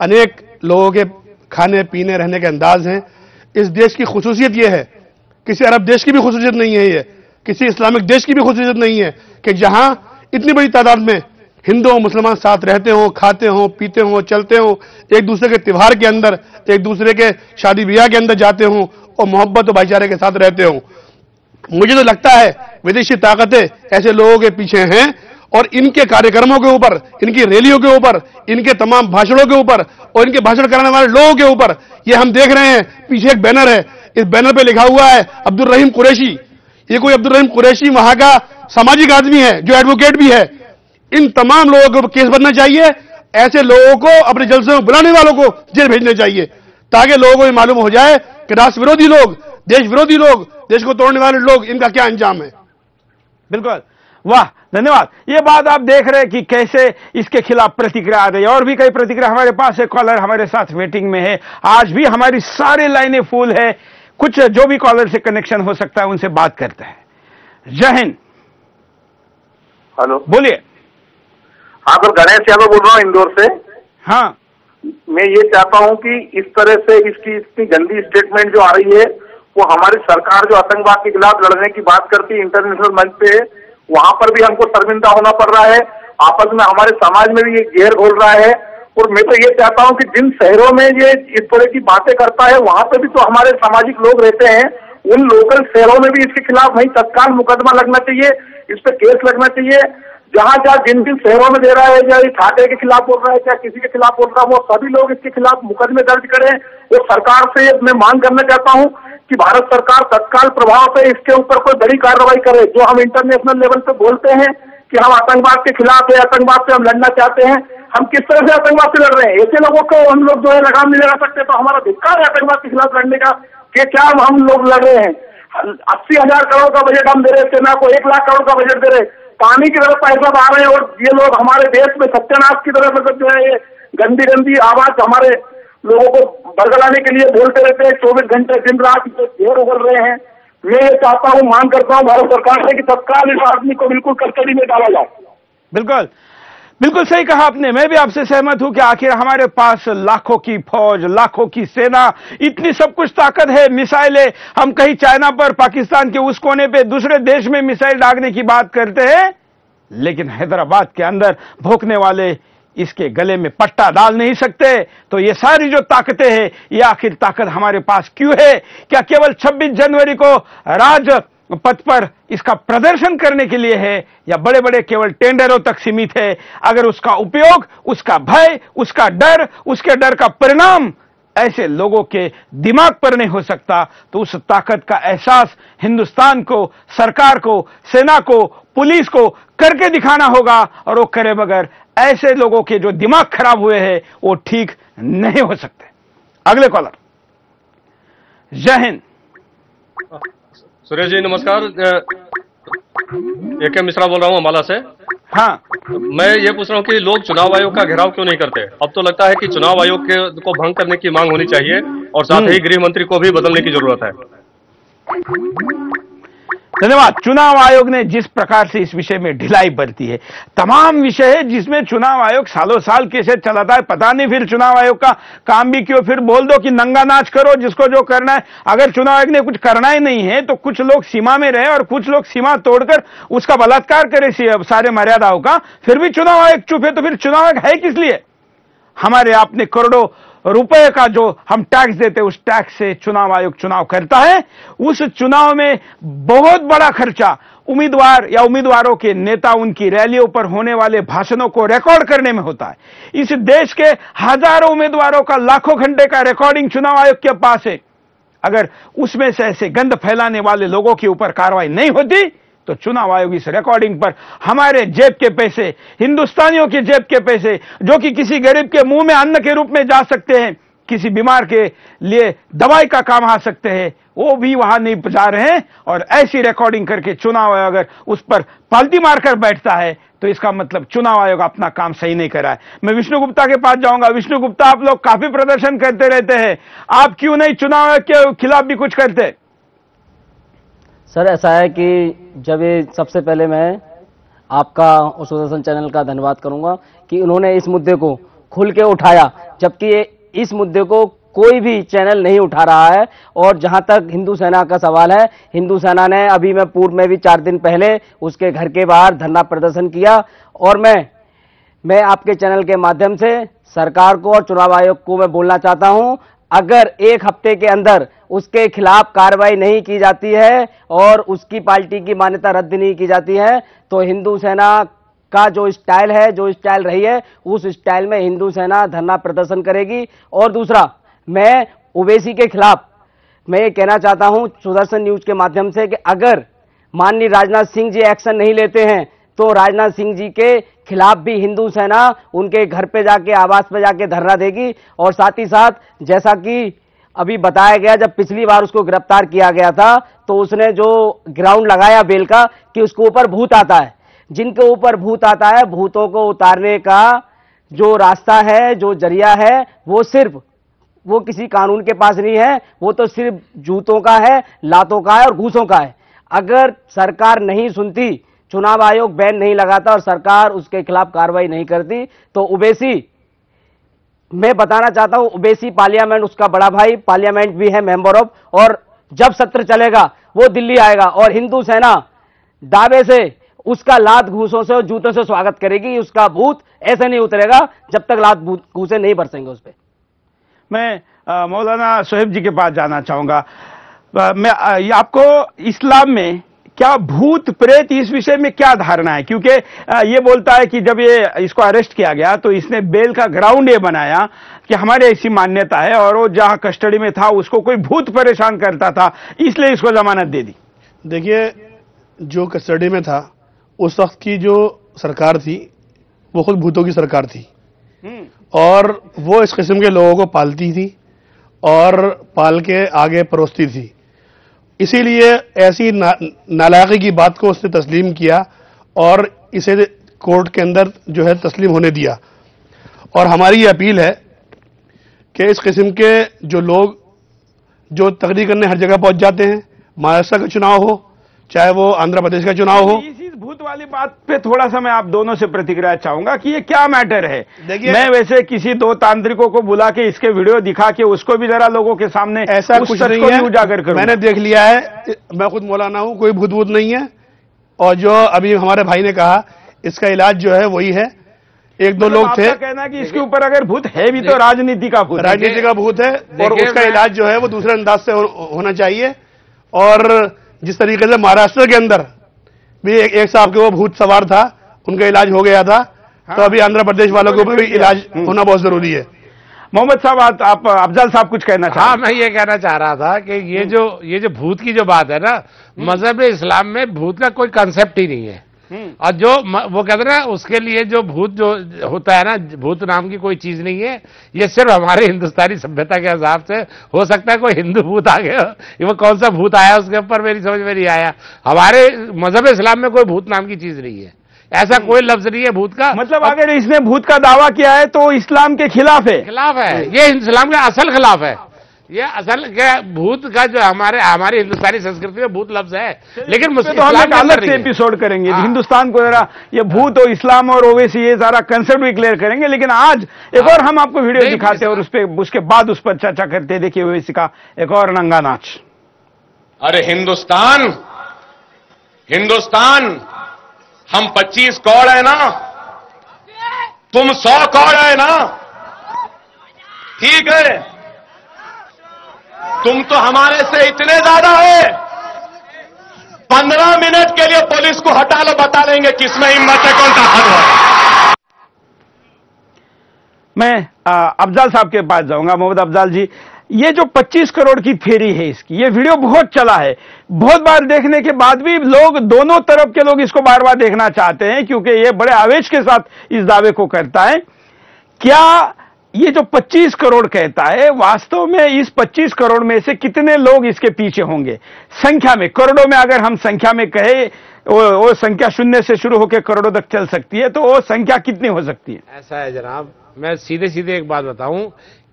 अनेक लोगों के खाने पीने रहने के अंदाज हैं। इस देश की खसूसियत यह है किसी अरब देश की भी खसूसियत नहीं है ये किसी इस्लामिक देश की भी खसूसियत नहीं है कि जहाँ इतनी बड़ी तादाद में हिंदू और मुसलमान साथ रहते हो, खाते हो, पीते हो, चलते हो, एक दूसरे के त्यौहार के अंदर, एक दूसरे के शादी ब्याह के अंदर जाते हो और मोहब्बत और भाईचारे के साथ रहते हो। मुझे तो लगता है विदेशी ताकतें ऐसे लोगों के पीछे हैं और इनके कार्यक्रमों के ऊपर, इनकी रैलियों के ऊपर, इनके तमाम भाषणों के ऊपर और इनके भाषण कराने वाले लोगों के ऊपर ये हम देख रहे हैं। पीछे एक बैनर है, इस बैनर पे लिखा हुआ है अब्दुल रहीम कुरैशी। ये कोई अब्दुल रहीम कुरैशी वहाँ का सामाजिक आदमी है, जो एडवोकेट भी है। इन तमाम लोगों के ऊपर केस बनना चाहिए। ऐसे लोगों को अपने जलसे में बुलाने वालों को जेल भेजने चाहिए ताकि लोगों को ये मालूम हो जाए कि राष्ट्र विरोधी लोग देश विरोधी लोग देश को तोड़ने वाले लोग इनका क्या अंजाम है। बिल्कुल। वाह धन्यवाद। ये बात आप देख रहे हैं कि कैसे इसके खिलाफ प्रतिक्रिया आ रही है और भी कई प्रतिक्रिया हमारे पास है। कॉलर हमारे साथ वेटिंग में है। आज भी हमारी सारी लाइनें फूल है। कुछ जो भी कॉलर से कनेक्शन हो सकता है उनसे बात करते हैं। जय हिंद। हेलो। बोलिए। हाँ सर गणेश यादव बोल रहा हूँ इंदौर से। हाँ। मैं ये चाहता हूँ कि इस तरह से इसकी इतनी गंदी स्टेटमेंट जो आ रही है वो हमारी सरकार जो आतंकवाद के खिलाफ लड़ने की बात करती है इंटरनेशनल मंच पे वहाँ पर भी हमको शर्मिंदा होना पड़ रहा है। आपस में हमारे समाज में भी ये घेर घोल रहा है। और मैं तो ये चाहता हूँ कि जिन शहरों में ये इस तरह की बातें करता है वहाँ पे भी तो हमारे सामाजिक लोग रहते हैं। उन लोकल शहरों में भी इसके खिलाफ वही तत्काल मुकदमा लगना चाहिए इस पर केस लगना चाहिए। जहाँ जहाँ जिन जिन शहरों में दे रहा है, या ठाटे के खिलाफ बोल रहा है चाहे किसी के खिलाफ बोल रहा है, वो सभी लोग इसके खिलाफ मुकदमे दर्ज करें। वो सरकार से मैं मांग करना चाहता हूँ कि भारत सरकार तत्काल प्रभाव से इसके ऊपर कोई बड़ी कार्रवाई करे, जो हम इंटरनेशनल लेवल पे बोलते हैं कि हम आतंकवाद के खिलाफ है, आतंकवाद से हम लड़ना चाहते हैं। हम किस तरह से आतंकवाद से लड़ रहे हैं? ऐसे लोगों को हम लोग जो है लगाम नहीं लगा सकते तो हमारा धिक्कार है आतंकवाद के खिलाफ लड़ने का कि क्या हम लोग लड़ रहे हैं। अस्सी हज़ार करोड़ का बजट हम दे रहे सेना को एक लाख करोड़ का बजट दे रहे पानी की तरफ़ पैसा आ रहे हैं और ये लोग हमारे देश में सत्यानाश की तरफ़ मतलब जो है ये गंदी गंदी आवाज़ हमारे लोगों को बरगलाने के लिए बोलते रहते हैं, चौबीस घंटे दिन रात ढेर उगल रहे हैं। मैं ये चाहता हूँ, मांग करता हूँ, भारत सरकार से कि तत्काल इस आदमी को बिल्कुल कस्टडी में डाला जाए। बिल्कुल। बिल्कुल सही कहा आपने। मैं भी आपसे सहमत हूँ कि आखिर हमारे पास लाखों की फौज, लाखों की सेना, इतनी सब कुछ ताकत है, मिसाइलें। हम कहीं चाइना पर, पाकिस्तान के उस कोने पे, दूसरे देश में मिसाइल डालने की बात करते हैं, लेकिन हैदराबाद के अंदर भोंकने वाले इसके गले में पट्टा डाल नहीं सकते। तो ये सारी जो ताकतें हैं, ये आखिर ताकत हमारे पास क्यों है? क्या केवल 26 जनवरी को राज पथ पर इसका प्रदर्शन करने के लिए है, या बड़े बड़े केवल टेंडरों तक सीमित है। अगर उसका उपयोग, उसका भय, उसका डर, उसके डर का परिणाम ऐसे लोगों के दिमाग पर नहीं हो सकता तो उस ताकत का एहसास हिंदुस्तान को, सरकार को, सेना को, पुलिस को करके दिखाना होगा, और वो करे बगैर ऐसे लोगों के जो दिमाग खराब हुए हैं, वो ठीक नहीं हो सकते। अगले कॉलर जय हिंद। सुरेश जी नमस्कार। ए के मिश्रा बोल रहा हूँ अम्बाला से। हाँ। मैं ये पूछ रहा हूँ कि लोग चुनाव आयोग का घेराव क्यों नहीं करते? अब तो लगता है कि चुनाव आयोग के को भंग करने की मांग होनी चाहिए और साथ ही गृह मंत्री को भी बदलने की ज़रूरत है। धन्यवाद। चुनाव आयोग ने जिस प्रकार से इस विषय में ढिलाई बरती है, तमाम विषय है जिसमें चुनाव आयोग सालों साल कैसे चलाता है। पता नहीं फिर चुनाव आयोग का काम भी क्यों, फिर बोल दो कि नंगा नाच करो, जिसको जो करना है। अगर चुनाव आयोग ने कुछ करना ही नहीं है तो कुछ लोग सीमा में रहे और कुछ लोग सीमा तोड़कर उसका बलात्कार करे सारे मर्यादाओं का। फिर भी चुनाव आयोग चुप है तो फिर चुनाव आयोग है किस लिए? हमारे आपने करोड़ों रुपए का जो हम टैक्स देते उस टैक्स से चुनाव आयोग चुनाव करता है। उस चुनाव में बहुत बड़ा खर्चा उम्मीदवार या उम्मीदवारों के नेता, उनकी रैलियों पर होने वाले भाषणों को रिकॉर्ड करने में होता है। इस देश के हज़ारों उम्मीदवारों का लाखों घंटे का रिकॉर्डिंग चुनाव आयोग के पास है। अगर उसमें से ऐसे गंद फैलाने वाले लोगों के ऊपर कार्रवाई नहीं होती तो चुनाव आयोग इस रिकॉर्डिंग पर हमारे जेब के पैसे, हिंदुस्तानियों के जेब के पैसे, जो कि किसी गरीब के मुँह में अन्न के रूप में जा सकते हैं, किसी बीमार के लिए दवाई का काम आ सकते हैं, वो भी वहाँ नहीं जा रहे हैं, और ऐसी रिकॉर्डिंग करके चुनाव आयोग अगर उस पर पाल्टी मारकर बैठता है तो इसका मतलब चुनाव आयोग अपना काम सही नहीं कर रहा है। मैं विष्णु गुप्ता के पास जाऊँगा। विष्णु गुप्ता, आप लोग काफ़ी प्रदर्शन करते रहते हैं। आप क्यों नहीं चुनाव आयोग के खिलाफ भी कुछ करते? सर, ऐसा है कि जब ये सबसे पहले मैं आपका और सुदर्शन चैनल का धन्यवाद करूँगा कि उन्होंने इस मुद्दे को खुल के उठाया, जबकि इस मुद्दे को कोई भी चैनल नहीं उठा रहा है। और जहाँ तक हिंदू सेना का सवाल है, हिंदू सेना ने अभी मैं पूर्व में भी चार दिन पहले उसके घर के बाहर धरना प्रदर्शन किया। और मैं मैं आपके चैनल के माध्यम से सरकार को और चुनाव आयोग को मैं बोलना चाहता हूँ अगर एक हफ़्ते के अंदर उसके खिलाफ कार्रवाई नहीं की जाती है और उसकी पार्टी की मान्यता रद्द नहीं की जाती है तो हिंदू सेना का जो स्टाइल है, जो स्टाइल रही है, उस स्टाइल में हिंदू सेना धरना प्रदर्शन करेगी। और दूसरा, मैं ओवैसी के खिलाफ, मैं ये कहना चाहता हूँ सुदर्शन न्यूज़ के माध्यम से कि अगर माननीय राजनाथ सिंह जी एक्शन नहीं लेते हैं तो राजनाथ सिंह जी के खिलाफ भी हिंदू सेना उनके घर पे जाके, आवास पे जाके धरना देगी। और साथ ही साथ, जैसा कि अभी बताया गया, जब पिछली बार उसको गिरफ़्तार किया गया था तो उसने जो ग्राउंड लगाया बेल का, कि उसके ऊपर भूत आता है। जिनके ऊपर भूत आता है, भूतों को उतारने का जो रास्ता है, जो ज़रिया है, वो सिर्फ़, वो किसी कानून के पास नहीं है, वो तो सिर्फ़ जूतों का है, लातों का है और घूसों का है। अगर सरकार नहीं सुनती चुनाव आयोग बैन नहीं लगाता और सरकार उसके खिलाफ कार्रवाई नहीं करती। तो उबेसी, मैं बताना चाहता हूँ ओबीसी पार्लियामेंट उसका बड़ा भाई, पार्लियामेंट भी है मेंबर ऑफ़, और जब सत्र चलेगा, वो दिल्ली आएगा और हिंदू सेना दावे से उसका लात घूसों से और जूतों से स्वागत करेगी, उसका भूत ऐसे नहीं उतरेगा जब तक लात घूसे नहीं बरसेंगे उस पर मैं मौलाना सोहेब जी के पास जाना चाहूँगा। मैं आपको इस्लाम में क्या भूत प्रेत इस विषय में क्या धारणा है? क्योंकि ये बोलता है कि जब ये इसको अरेस्ट किया गया तो इसने बेल का ग्राउंड ये बनाया कि हमारी ऐसी मान्यता है और वो जहाँ कस्टडी में था उसको कोई भूत परेशान करता था इसलिए इसको जमानत दे दी। देखिए जो कस्टडी में था उस वक्त की जो सरकार थी वो खुद भूतों की सरकार थी। और वो इस किस्म के लोगों को पालती थी और पाल के आगे परोसती थी। इसीलिए ऐसी ना, नालायकी की बात को उसने तस्लीम किया और इसे कोर्ट के अंदर जो है तस्लीम होने दिया। और हमारी ये अपील है कि इस किस्म के जो लोग जो तकरीर करने हर जगह पहुँच जाते हैं महाराष्ट्र का चुनाव हो चाहे वो आंध्र प्रदेश का चुनाव हो भूत वाली बात पे थोड़ा सा मैं आप दोनों से प्रतिक्रिया चाहूँगा कि ये क्या मैटर है। मैं वैसे किसी दो तांत्रिकों को बुला के इसके वीडियो दिखा के उसको भी जरा लोगों के सामने ऐसा कुछ नहीं है। उजागर करूँ। मैंने देख लिया है। मैं खुद मौलाना हूँ कोई भूत भूत नहीं है। और जो अभी हमारे भाई ने कहा इसका इलाज जो है वही है। एक दो मतलब लोग थे। कहना कि इसके ऊपर अगर भूत है भी तो राजनीति का भूत राजनीति का भूत है और उसका इलाज जो है वो दूसरे अंदाज से होना चाहिए। और जिस तरीके से महाराष्ट्र के अंदर भी एक, एक साहब के वो भूत सवार था उनका इलाज हो गया था। हाँ। तो अभी आंध्र प्रदेश वालों के ऊपर भी इलाज होना बहुत ज़रूरी है। मोहम्मद साहब आप, अफजल साहब कुछ कहना चाह? हाँ मैं ये कहना चाह रहा था कि ये जो ये जो भूत की जो बात है ना मज़हब इस्लाम में भूत का कोई कंसेप्ट ही नहीं है। और जो वो कहते हैं ना उसके लिए जो भूत जो होता है ना भूत नाम की कोई चीज़ नहीं है। ये सिर्फ़ हमारे हिंदुस्तानी सभ्यता के हिसाब से हो सकता है कोई हिंदू भूत आ गया ये वो कौन सा भूत आया उसके ऊपर मेरी समझ में नहीं आया। हमारे मज़हब इस्लाम में कोई भूत नाम की चीज़ नहीं है। ऐसा कोई लफ्ज नहीं है भूत का। मतलब अगर इसने भूत का दावा किया है तो इस्लाम के खिलाफ है। खिलाफ है। ये इस्लाम के असल खिलाफ है। ये असल क्या भूत का जो हमारे हमारी हिंदुस्तानी संस्कृति में भूत लफ्ज है। लेकिन मुस्लिम तो हम एक अलग से एपिसोड करेंगे। हाँ। हिंदुस्तान को जरा ये भूत और इस्लाम और ओवैसी ये सारा कंसेप्ट भी क्लियर करेंगे। लेकिन आज एक और हम आपको वीडियो दिखाते हैं और उस पर उसके बाद उस पर चर्चा करते हैं। देखिए ओवैसी का एक और नंगा नाच। अरे हिंदुस्तान हिंदुस्तान हम 25 कौड़ है ना। तुम सौ कौड़ है ना। ठीक है? तुम तो हमारे से इतने ज़्यादा है। पंद्रह मिनट के लिए पुलिस को हटा लो, बता देंगे किसमें हिम्मत है, कौन ताकत है। मैं अफजाल साहब के पास जाऊँगा, मोहम्मद अफजाल जी। ये जो 25 करोड़ की फेरी है इसकी, ये वीडियो बहुत चला है। बहुत बार देखने के बाद भी लोग दोनों तरफ़ के लोग इसको बार बार देखना चाहते हैं, क्योंकि ये बड़े आवेश के साथ इस दावे को करता है। क्या ये जो 25 करोड़ कहता है वास्तव में इस 25 करोड़ में से कितने लोग इसके पीछे होंगे? संख्या में करोड़ों में अगर हम संख्या में कहे वो, वो संख्या शून्य से शुरू होकर करोड़ों तक चल सकती है तो वो संख्या कितनी हो सकती है? ऐसा है जनाब मैं सीधे सीधे एक बात बताऊँ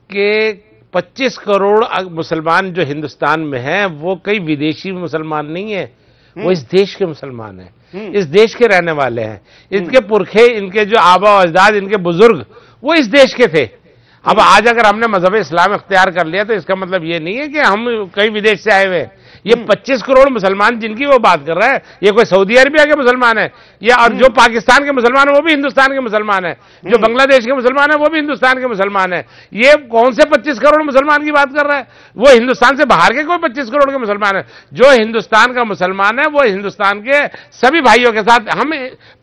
कि 25 करोड़ मुसलमान जो हिंदुस्तान में हैं वो कई विदेशी मुसलमान नहीं है वो इस देश के मुसलमान हैं। इस देश के रहने वाले हैं इनके पुरखे इनके जो आबा अजदाद इनके बुज़ुर्ग वो इस देश के थे। अब आज अगर हमने मज़हब इस्लाम इख्तियार कर लिया तो इसका मतलब ये नहीं है कि हम कई विदेश से आए हुए हैं। ये 25 करोड़ मुसलमान जिनकी वो बात कर रहा है ये कोई सऊदी अरबिया के मुसलमान है या और जो पाकिस्तान के मुसलमान है वो भी हिंदुस्तान के मुसलमान है जो बांग्लादेश के मुसलमान है वो भी हिंदुस्तान के मुसलमान है। ये कौन से 25 करोड़ मुसलमान की बात कर रहा है? वो हिंदुस्तान से बाहर के कोई 25 करोड़ के मुसलमान है? जो हिंदुस्तान का मुसलमान है वो हिंदुस्तान के सभी भाइयों के साथ हम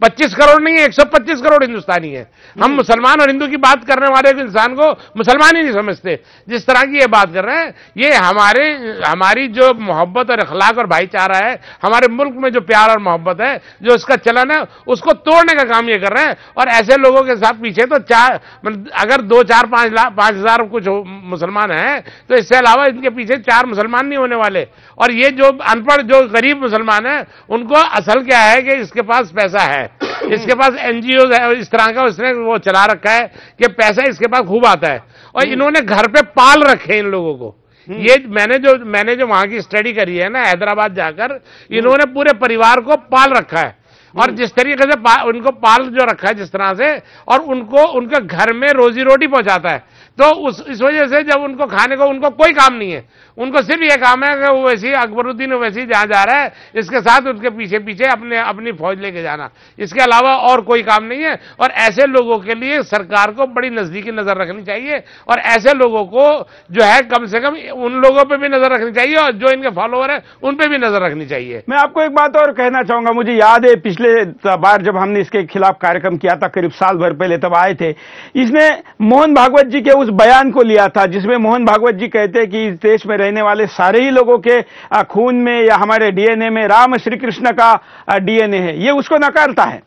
25 करोड़ नहीं है 125 करोड़ हिंदुस्तानी है। हम मुसलमान और हिंदू की बात करने वाले इंसान को मुसलमान ही नहीं समझते। जिस तरह की ये बात कर रहे हैं ये हमारे हमारी जो मोहब्बत और अखलाक और भाईचारा है हमारे मुल्क में जो प्यार और मोहब्बत है जो इसका चलन है उसको तोड़ने का काम ये कर रहे हैं। और ऐसे लोगों के साथ पीछे तो चार मतलब अगर दो चार पाँच लाख पाँच हज़ार कुछ मुसलमान हैं तो इससे अलावा इनके पीछे चार मुसलमान नहीं होने वाले। और ये जो अनपढ़ जो गरीब मुसलमान है उनको असल क्या है कि इसके पास पैसा है। इसके पास एनजीओ है इस तरह का उसने वो चला रखा है कि पैसा इसके पास खूब आता है। और इन्होंने घर पे पाल रखे इन लोगों को। ये मैंने जो मैंने जो वहाँ की स्टडी करी है ना हैदराबाद जाकर इन्होंने पूरे परिवार को पाल रखा है। और जिस तरीके से पा, उनको पाल जो रखा है जिस तरह से और उनको उनके घर में रोजी रोटी पहुंचाता है। तो उस इस वजह से जब उनको खाने को उनको कोई काम नहीं है। उनको सिर्फ़ ये काम है कि वो वैसी अकबरुद्दीन वैसी जहाँ जा रहा है इसके साथ उनके पीछे पीछे अपने अपनी फौज लेके जाना। इसके अलावा और कोई काम नहीं है और ऐसे लोगों के लिए सरकार को बड़ी नजदीकी नज़र रखनी चाहिए और ऐसे लोगों को जो है कम से कम उन लोगों पर भी नज़र रखनी चाहिए और जो इनके फॉलोअर है उन पर भी नज़र रखनी चाहिए। मैं आपको एक बात और कहना चाहूँगा मुझे याद है बार जब हमने इसके खिलाफ कार्यक्रम किया था, करीब साल भर पहले तब आए थे, इसमें मोहन भागवत जी के उस बयान को लिया था, जिसमें मोहन भागवत जी कहते हैं कि इस देश में रहने वाले सारे ही लोगों के खून में या हमारे डीएनए में राम श्री कृष्ण का डीएनए है। ये उसको नकारता है।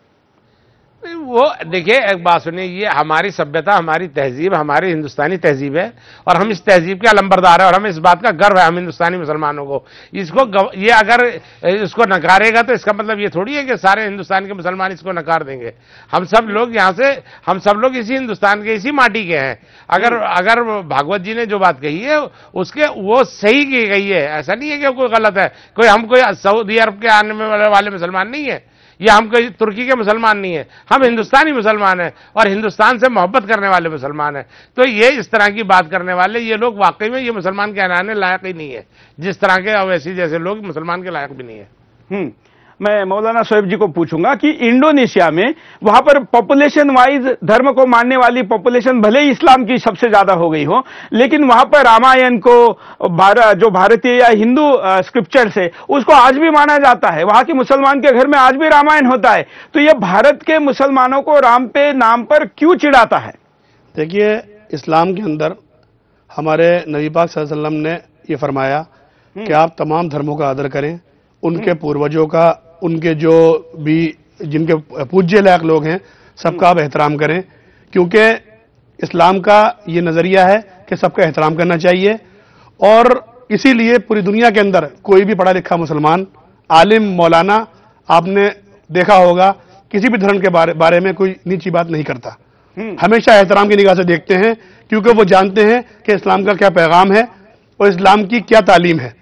वो देखिए एक बात सुनिए ये हमारी सभ्यता हमारी तहजीब हमारी हिंदुस्तानी तहजीब है और हम इस तहजीब के अलंबरदार है और हमें इस बात का गर्व है हम हिंदुस्तानी मुसलमानों को। इसको ये अगर इसको नकारेगा तो इसका मतलब ये थोड़ी है कि सारे हिंदुस्तान के मुसलमान इसको नकार देंगे। हम सब लोग यहाँ से हम सब लोग इसी हिंदुस्तान के इसी माटी के हैं। अगर अगर भागवत जी ने जो बात कही है उसके वो सही की गई है। ऐसा नहीं है कि कोई गलत है। कोई हम कोई सऊदी अरब के आने वाले- वाले मुसलमान नहीं है। या हम कोई तुर्की के मुसलमान नहीं है। हम हिंदुस्तानी मुसलमान हैं और हिंदुस्तान से मोहब्बत करने वाले मुसलमान हैं। तो ये इस तरह की बात करने वाले, ये लोग वाकई में ये मुसलमान कहलाने लायक ही नहीं है। जिस तरह के अवैसी जैसे लोग मुसलमान के लायक भी नहीं है। हम्म। मैं मौलाना सोहेब जी को पूछूँगा कि इंडोनेशिया में वहाँ पर पॉपुलेशन वाइज धर्म को मानने वाली पॉपुलेशन भले ही इस्लाम की सबसे ज़्यादा हो गई हो लेकिन वहाँ पर रामायण को भार, जो भारतीय या हिंदू स्क्रिप्चर से उसको आज भी माना जाता है। वहाँ के मुसलमान के घर में आज भी रामायण होता है। तो यह भारत के मुसलमानों को राम पे नाम पर क्यों चिढ़ाता है? देखिए इस्लाम के अंदर हमारे नबी पाक सल्लल्लाहु अलैहि वसल्लम ने ये फरमाया कि आप तमाम धर्मों का आदर करें उनके पूर्वजों का उनके जो भी जिनके पूज्य लायक लोग हैं सबका आप एहतराम करें क्योंकि इस्लाम का ये नज़रिया है कि सबका एहतराम करना चाहिए। और इसीलिए पूरी दुनिया के अंदर कोई भी पढ़ा लिखा मुसलमान आलिम मौलाना आपने देखा होगा किसी भी धर्म के बारे, बारे में कोई नीची बात नहीं करता। हमेशा एहतराम की निगाह से देखते हैं क्योंकि वो जानते हैं कि इस्लाम का क्या पैगाम है और इस्लाम की क्या तालीम है।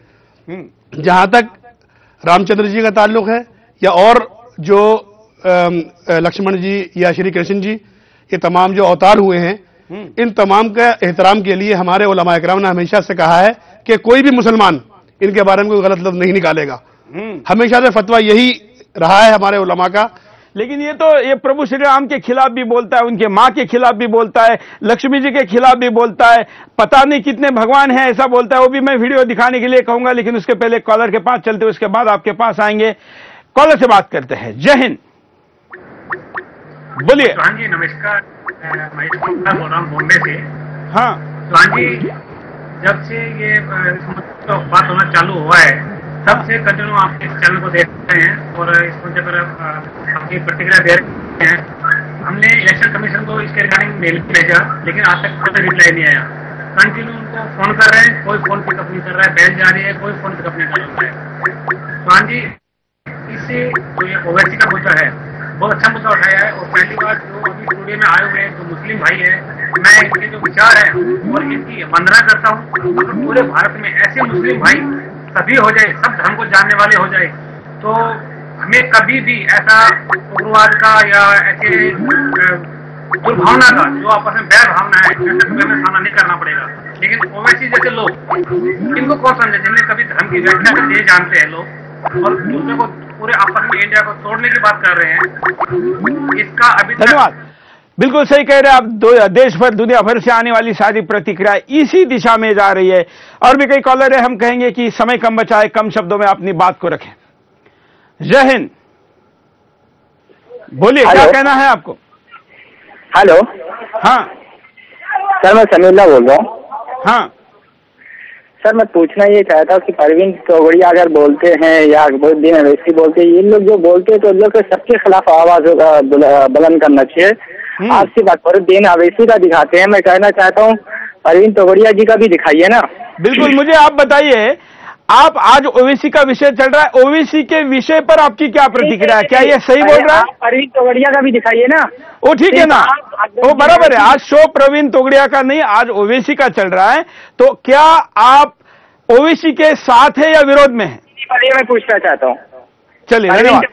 जहाँ तक रामचंद्र जी का ताल्लुक है या और जो लक्ष्मण जी या श्री कृष्ण जी ये तमाम जो अवतार हुए हैं इन तमाम के एहतराम के लिए हमारे उलमा इक्राम ने हमेशा से कहा है कि कोई भी मुसलमान इनके बारे में कोई गलत लफ्ज नहीं निकालेगा। हमेशा से फतवा यही रहा है हमारे उलमा का लेकिन ये तो ये प्रभु श्री राम के खिलाफ भी बोलता है उनके माँ के खिलाफ भी बोलता है लक्ष्मी जी के खिलाफ भी बोलता है पता नहीं कितने भगवान हैं ऐसा बोलता है वो भी मैं वीडियो दिखाने के लिए कहूँगा लेकिन उसके पहले कॉलर के पास चलते उसके बाद आपके पास आएँगे। कॉलर से बात करते हैं। जय हिंद। बोलिए। जी नमस्कार। बोल रहा हूँ बॉम्बे से। हाँ। जी जब से ये बात होना चालू हुआ है तब से कंटिन्यू आपके चैनल को देख रहे हैं और इस मुद्दे पर आपकी प्रतिक्रिया दे रहे हैं। हमने इलेक्शन कमीशन को इसके रिगार्डिंग मेल भेजा, लेकिन आज तक कोई रिप्लाई नहीं आया। कंटिन्यू उनको फ़ोन कर रहे हैं, कोई फ़ोन पिकअप नहीं कर रहा है, बैल जा रही है, कोई फ़ोन पिकअप नहीं कर रहा है। सुहान जी, इससे जो ये ओवैसी का मुद्दा है, बहुत अच्छा मुद्दा उठाया है और पहली बार जो अभी स्टूडियो में आए हुए जो मुस्लिम भाई है, मैं इनके जो विचार है और इनकी वंदना करता हूँ। पूरे भारत में ऐसे मुस्लिम भाई सभी हो जाए, सब धर्म को जानने वाले हो जाए तो हमें कभी भी ऐसा उग्रवाद का या ऐसे दुर्भावना का जो आपस में बैर भावना है ऐसे हमें सामना नहीं करना पड़ेगा। लेकिन ओवैसी जैसे लोग, इनको कौन समझे जिन्हें कभी धर्म की व्याख्या ये जानते हैं लोग, और दूसरे को पूरे आपस में इंडिया को तोड़ने की बात कर रहे हैं, इसका अभी धन्यवाद। बिल्कुल सही कह रहे हैं आप देश भर दुनिया भर से आने वाली सारी प्रतिक्रिया इसी दिशा में जा रही है। और भी कई कॉलर है हम कहेंगे कि समय कम बचाए कम शब्दों में अपनी बात को रखें। जय हिंद। बोलिए क्या कहना है आपको? हेलो। हाँ। सर मैं समील्ला बोल रहा हूँ। हाँ। सर मैं पूछना ये चाहता हूँ कि परवीन तोगड़िया अगर बोलते हैं या अकबरुद्दीन अवैसी बोलते हैं ये लोग जो बोलते हैं तो लोग सबके खिलाफ आवाज़ बुलंद करना चाहिए। आपसी अकबरुद्दीन अवैसी का दिखाते हैं मैं कहना चाहता हूँ अरविंद तोगड़िया जी का भी दिखाइए ना। बिल्कुल मुझे आप बताइए आप आज ओवीसी का विषय चल रहा है ओवीसी के विषय पर आपकी क्या प्रतिक्रिया है? क्या ये सही बोल रहा है? परवीन तोगड़िया का भी दिखाइए ना। वो ठीक है ना? वो बराबर है आज शो प्रवीण तोगड़िया का नहीं आज ओवीसी का चल रहा है। तो क्या आप ओवीसी के साथ है या विरोध में है? मैं पूछना चाहता हूँ। चलिए धन्यवाद।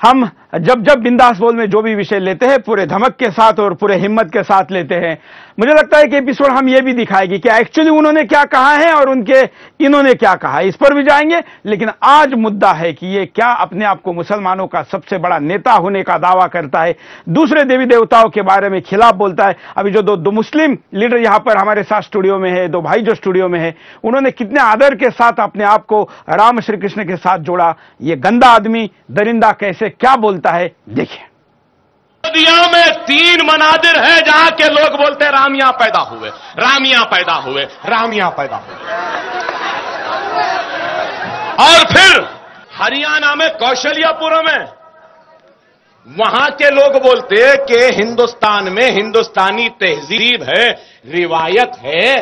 हम जब जब बिंदास बोल में जो भी विषय लेते हैं पूरे धमक के साथ और पूरे हिम्मत के साथ लेते हैं। मुझे लगता है कि एपिसोड हम ये भी दिखाएगी कि एक्चुअली उन्होंने क्या कहा है और उनके इन्होंने क्या कहा इस पर भी जाएँगे लेकिन आज मुद्दा है कि ये क्या अपने आप को मुसलमानों का सबसे बड़ा नेता होने का दावा करता है। दूसरे देवी देवताओं के बारे में खिलाफ बोलता है। अभी जो दो, दो मुस्लिम लीडर यहाँ पर हमारे साथ स्टूडियो में है दो भाई जो स्टूडियो में है उन्होंने कितने आदर के साथ अपने आप को राम श्री कृष्ण के साथ जोड़ा। ये गंदा आदमी दरिंदा कैसे क्या बोलता है, देखिए। दुनिया में तीन मनादिर है जहाँ के लोग बोलते हैं, रामिया पैदा हुए, रामिया पैदा हुए, रामिया पैदा हुए। और फिर हरियाणा में, कौशलियापुरम में, वहाँ के लोग बोलते कि हिंदुस्तान में हिंदुस्तानी तहजीब है, रिवायत है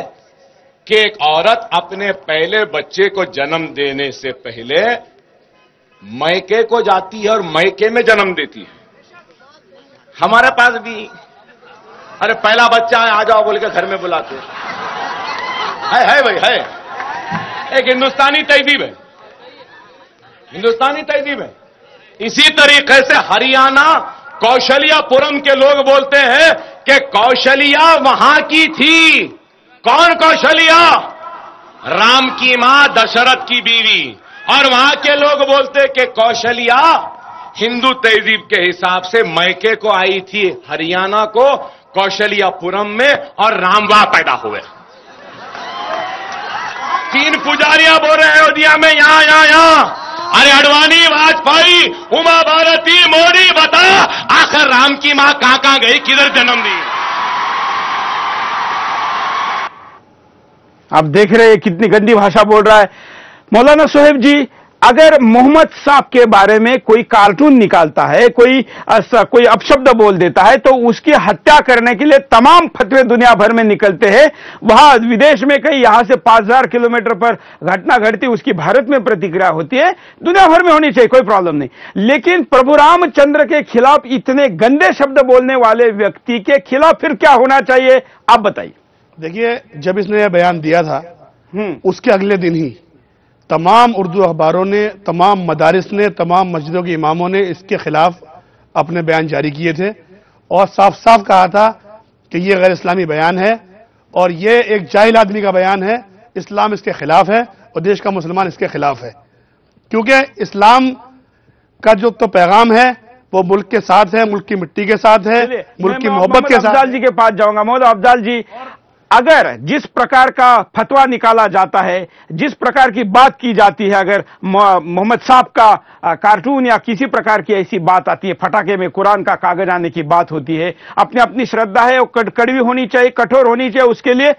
कि एक औरत अपने पहले बच्चे को जन्म देने से पहले मैके को जाती है और मैके में जन्म देती है। हमारे पास भी, अरे पहला बच्चा है, आ जाओ, बोल के घर में बुलाते है। है भाई है एक हिंदुस्तानी तहजीब है। हिंदुस्तानी तहजीब है। इसी तरीके से हरियाणा कौशलियापुरम के लोग बोलते हैं कि कौशलिया वहाँ की थी। कौन कौशलिया? राम की माँ दशरथ की बीवी। और वहाँ के लोग बोलते कि कौशलिया, हिंदू तहजीब के हिसाब से मैके को आई थी हरियाणा को, कौशलियापुरम में, और रामवा पैदा हुए। तीन पुजारियाँ बोल रहे हैं, अयोध्या में यहाँ यहाँ यहाँ। अरे अडवाणी, वाजपेयी, उमा भारती, मोदी, बता, आखिर राम की माँ कहाँ कहाँ गई, किधर जन्म दी आप देख रहे हैं कितनी गंदी भाषा बोल रहा है। मौलाना सोहेब जी अगर मोहम्मद साहब के बारे में कोई कार्टून निकालता है कोई अस- कोई अपशब्द बोल देता है तो उसकी हत्या करने के लिए तमाम फतवे दुनिया भर में निकलते हैं। वहाँ विदेश में कहीं यहाँ से पाँच हज़ार किलोमीटर पर घटना घटती उसकी भारत में प्रतिक्रिया होती है। दुनिया भर में होनी चाहिए कोई प्रॉब्लम नहीं। लेकिन प्रभु रामचंद्र के खिलाफ इतने गंदे शब्द बोलने वाले व्यक्ति के खिलाफ फिर क्या होना चाहिए आप बताइए। देखिए जब इसने यह बयान दिया था उसके अगले दिन ही तमाम उर्दू अखबारों ने तमाम मदारस ने तमाम मस्जिदों के इमामों ने इसके खिलाफ अपने बयान जारी किए थे। और साफ़ साफ़ कहा था कि यह गैर इस्लामी बयान है और यह एक जाहिल आदमी का बयान है। इस्लाम इसके खिलाफ है और देश का मुसलमान इसके खिलाफ है। क्योंकि इस्लाम का जो तो पैगाम है वो मुल्क के साथ है मुल्क की मिट्टी के साथ है मुल्क की मोहब्बत के साथ अफजाल जी के पास जाऊँगा। मोहम्मद अफजाल जी अगर जिस प्रकार का फतवा निकाला जाता है, जिस प्रकार की बात की जाती है, अगर मोहम्मद साहब का कार्टून या किसी प्रकार की ऐसी बात आती है, फटाके में कुरान का कागज़ आने की बात होती है, अपनी अपनी श्रद्धा है, वो कड़- कड़वी होनी चाहिए, कठोर होनी चाहिए, उसके लिए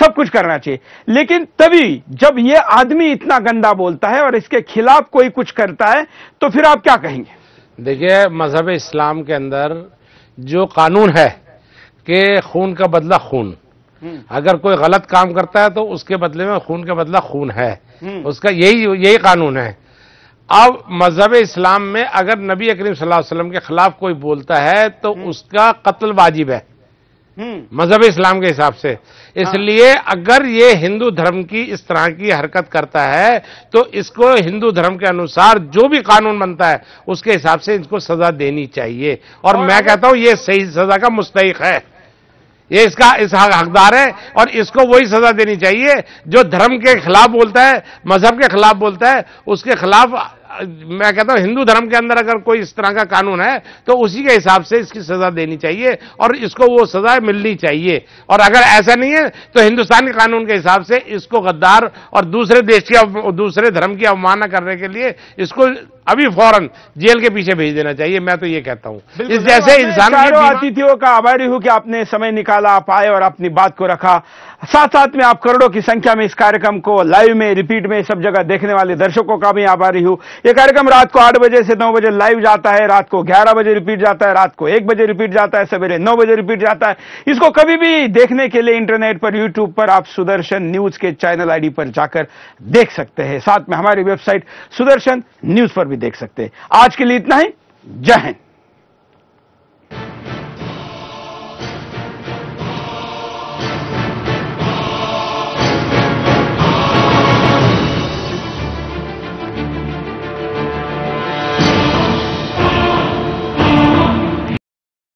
सब कुछ करना चाहिए। लेकिन तभी जब ये आदमी इतना गंदा बोलता है और इसके खिलाफ कोई कुछ करता है तो फिर आप क्या कहेंगे? देखिए, मज़हब इस्लाम के अंदर जो कानून है कि खून का बदला खून अगर कोई गलत काम करता है तो उसके बदले में खून का बदला खून है। उसका यही यही कानून है। अब मज़हब इस्लाम में अगर नबी करीम सल्लल्लाहु अलैहि वसल्लम के खिलाफ कोई बोलता है तो उसका कत्ल वाजिब है। मज़हब इस्लाम के हिसाब से। इसलिए अगर ये हिंदू धर्म की इस तरह की हरकत करता है तो इसको हिंदू धर्म के अनुसार जो भी कानून बनता है उसके हिसाब से इसको सजा देनी चाहिए। और मैं कहता हूँ ये सही सजा का मुस्तक है। ये इसका, इस हकदार है और इसको वही सजा देनी चाहिए जो धर्म के खिलाफ बोलता है, मज़हब के खिलाफ बोलता है, उसके खिलाफ, मैं कहता हूँ, हिंदू धर्म के अंदर अगर कोई इस तरह का कानून है तो उसी के हिसाब से इसकी सजा देनी चाहिए और इसको वो सजा मिलनी चाहिए। और अगर ऐसा नहीं है तो हिंदुस्तानी कानून के हिसाब से इसको गद्दार और दूसरे देश की दूसरे धर्म की अवमानना करने के लिए इसको अभी फ़ौरन जेल के पीछे भेज देना चाहिए मैं तो ये कहता हूँ। इस जैसे इंसान अतिथियों का आभारी हूँ कि आपने समय निकाला आप आए और अपनी बात को रखा। साथ साथ में आप करोड़ों की संख्या में इस कार्यक्रम को लाइव में रिपीट में सब जगह देखने वाले दर्शकों का भी आभारी हूँ। ये कार्यक्रम रात को आठ बजे से नौ बजे लाइव जाता है रात को ग्यारह बजे रिपीट जाता है रात को एक बजे रिपीट जाता है सवेरे नौ बजे रिपीट जाता है। इसको कभी भी देखने के लिए इंटरनेट पर यूट्यूब पर आप सुदर्शन न्यूज़ के चैनल आईडी पर जाकर देख सकते हैं। साथ में हमारी वेबसाइट सुदर्शन न्यूज़ पर भी देख सकते हैं। आज के लिए इतना ही। जय हिंद।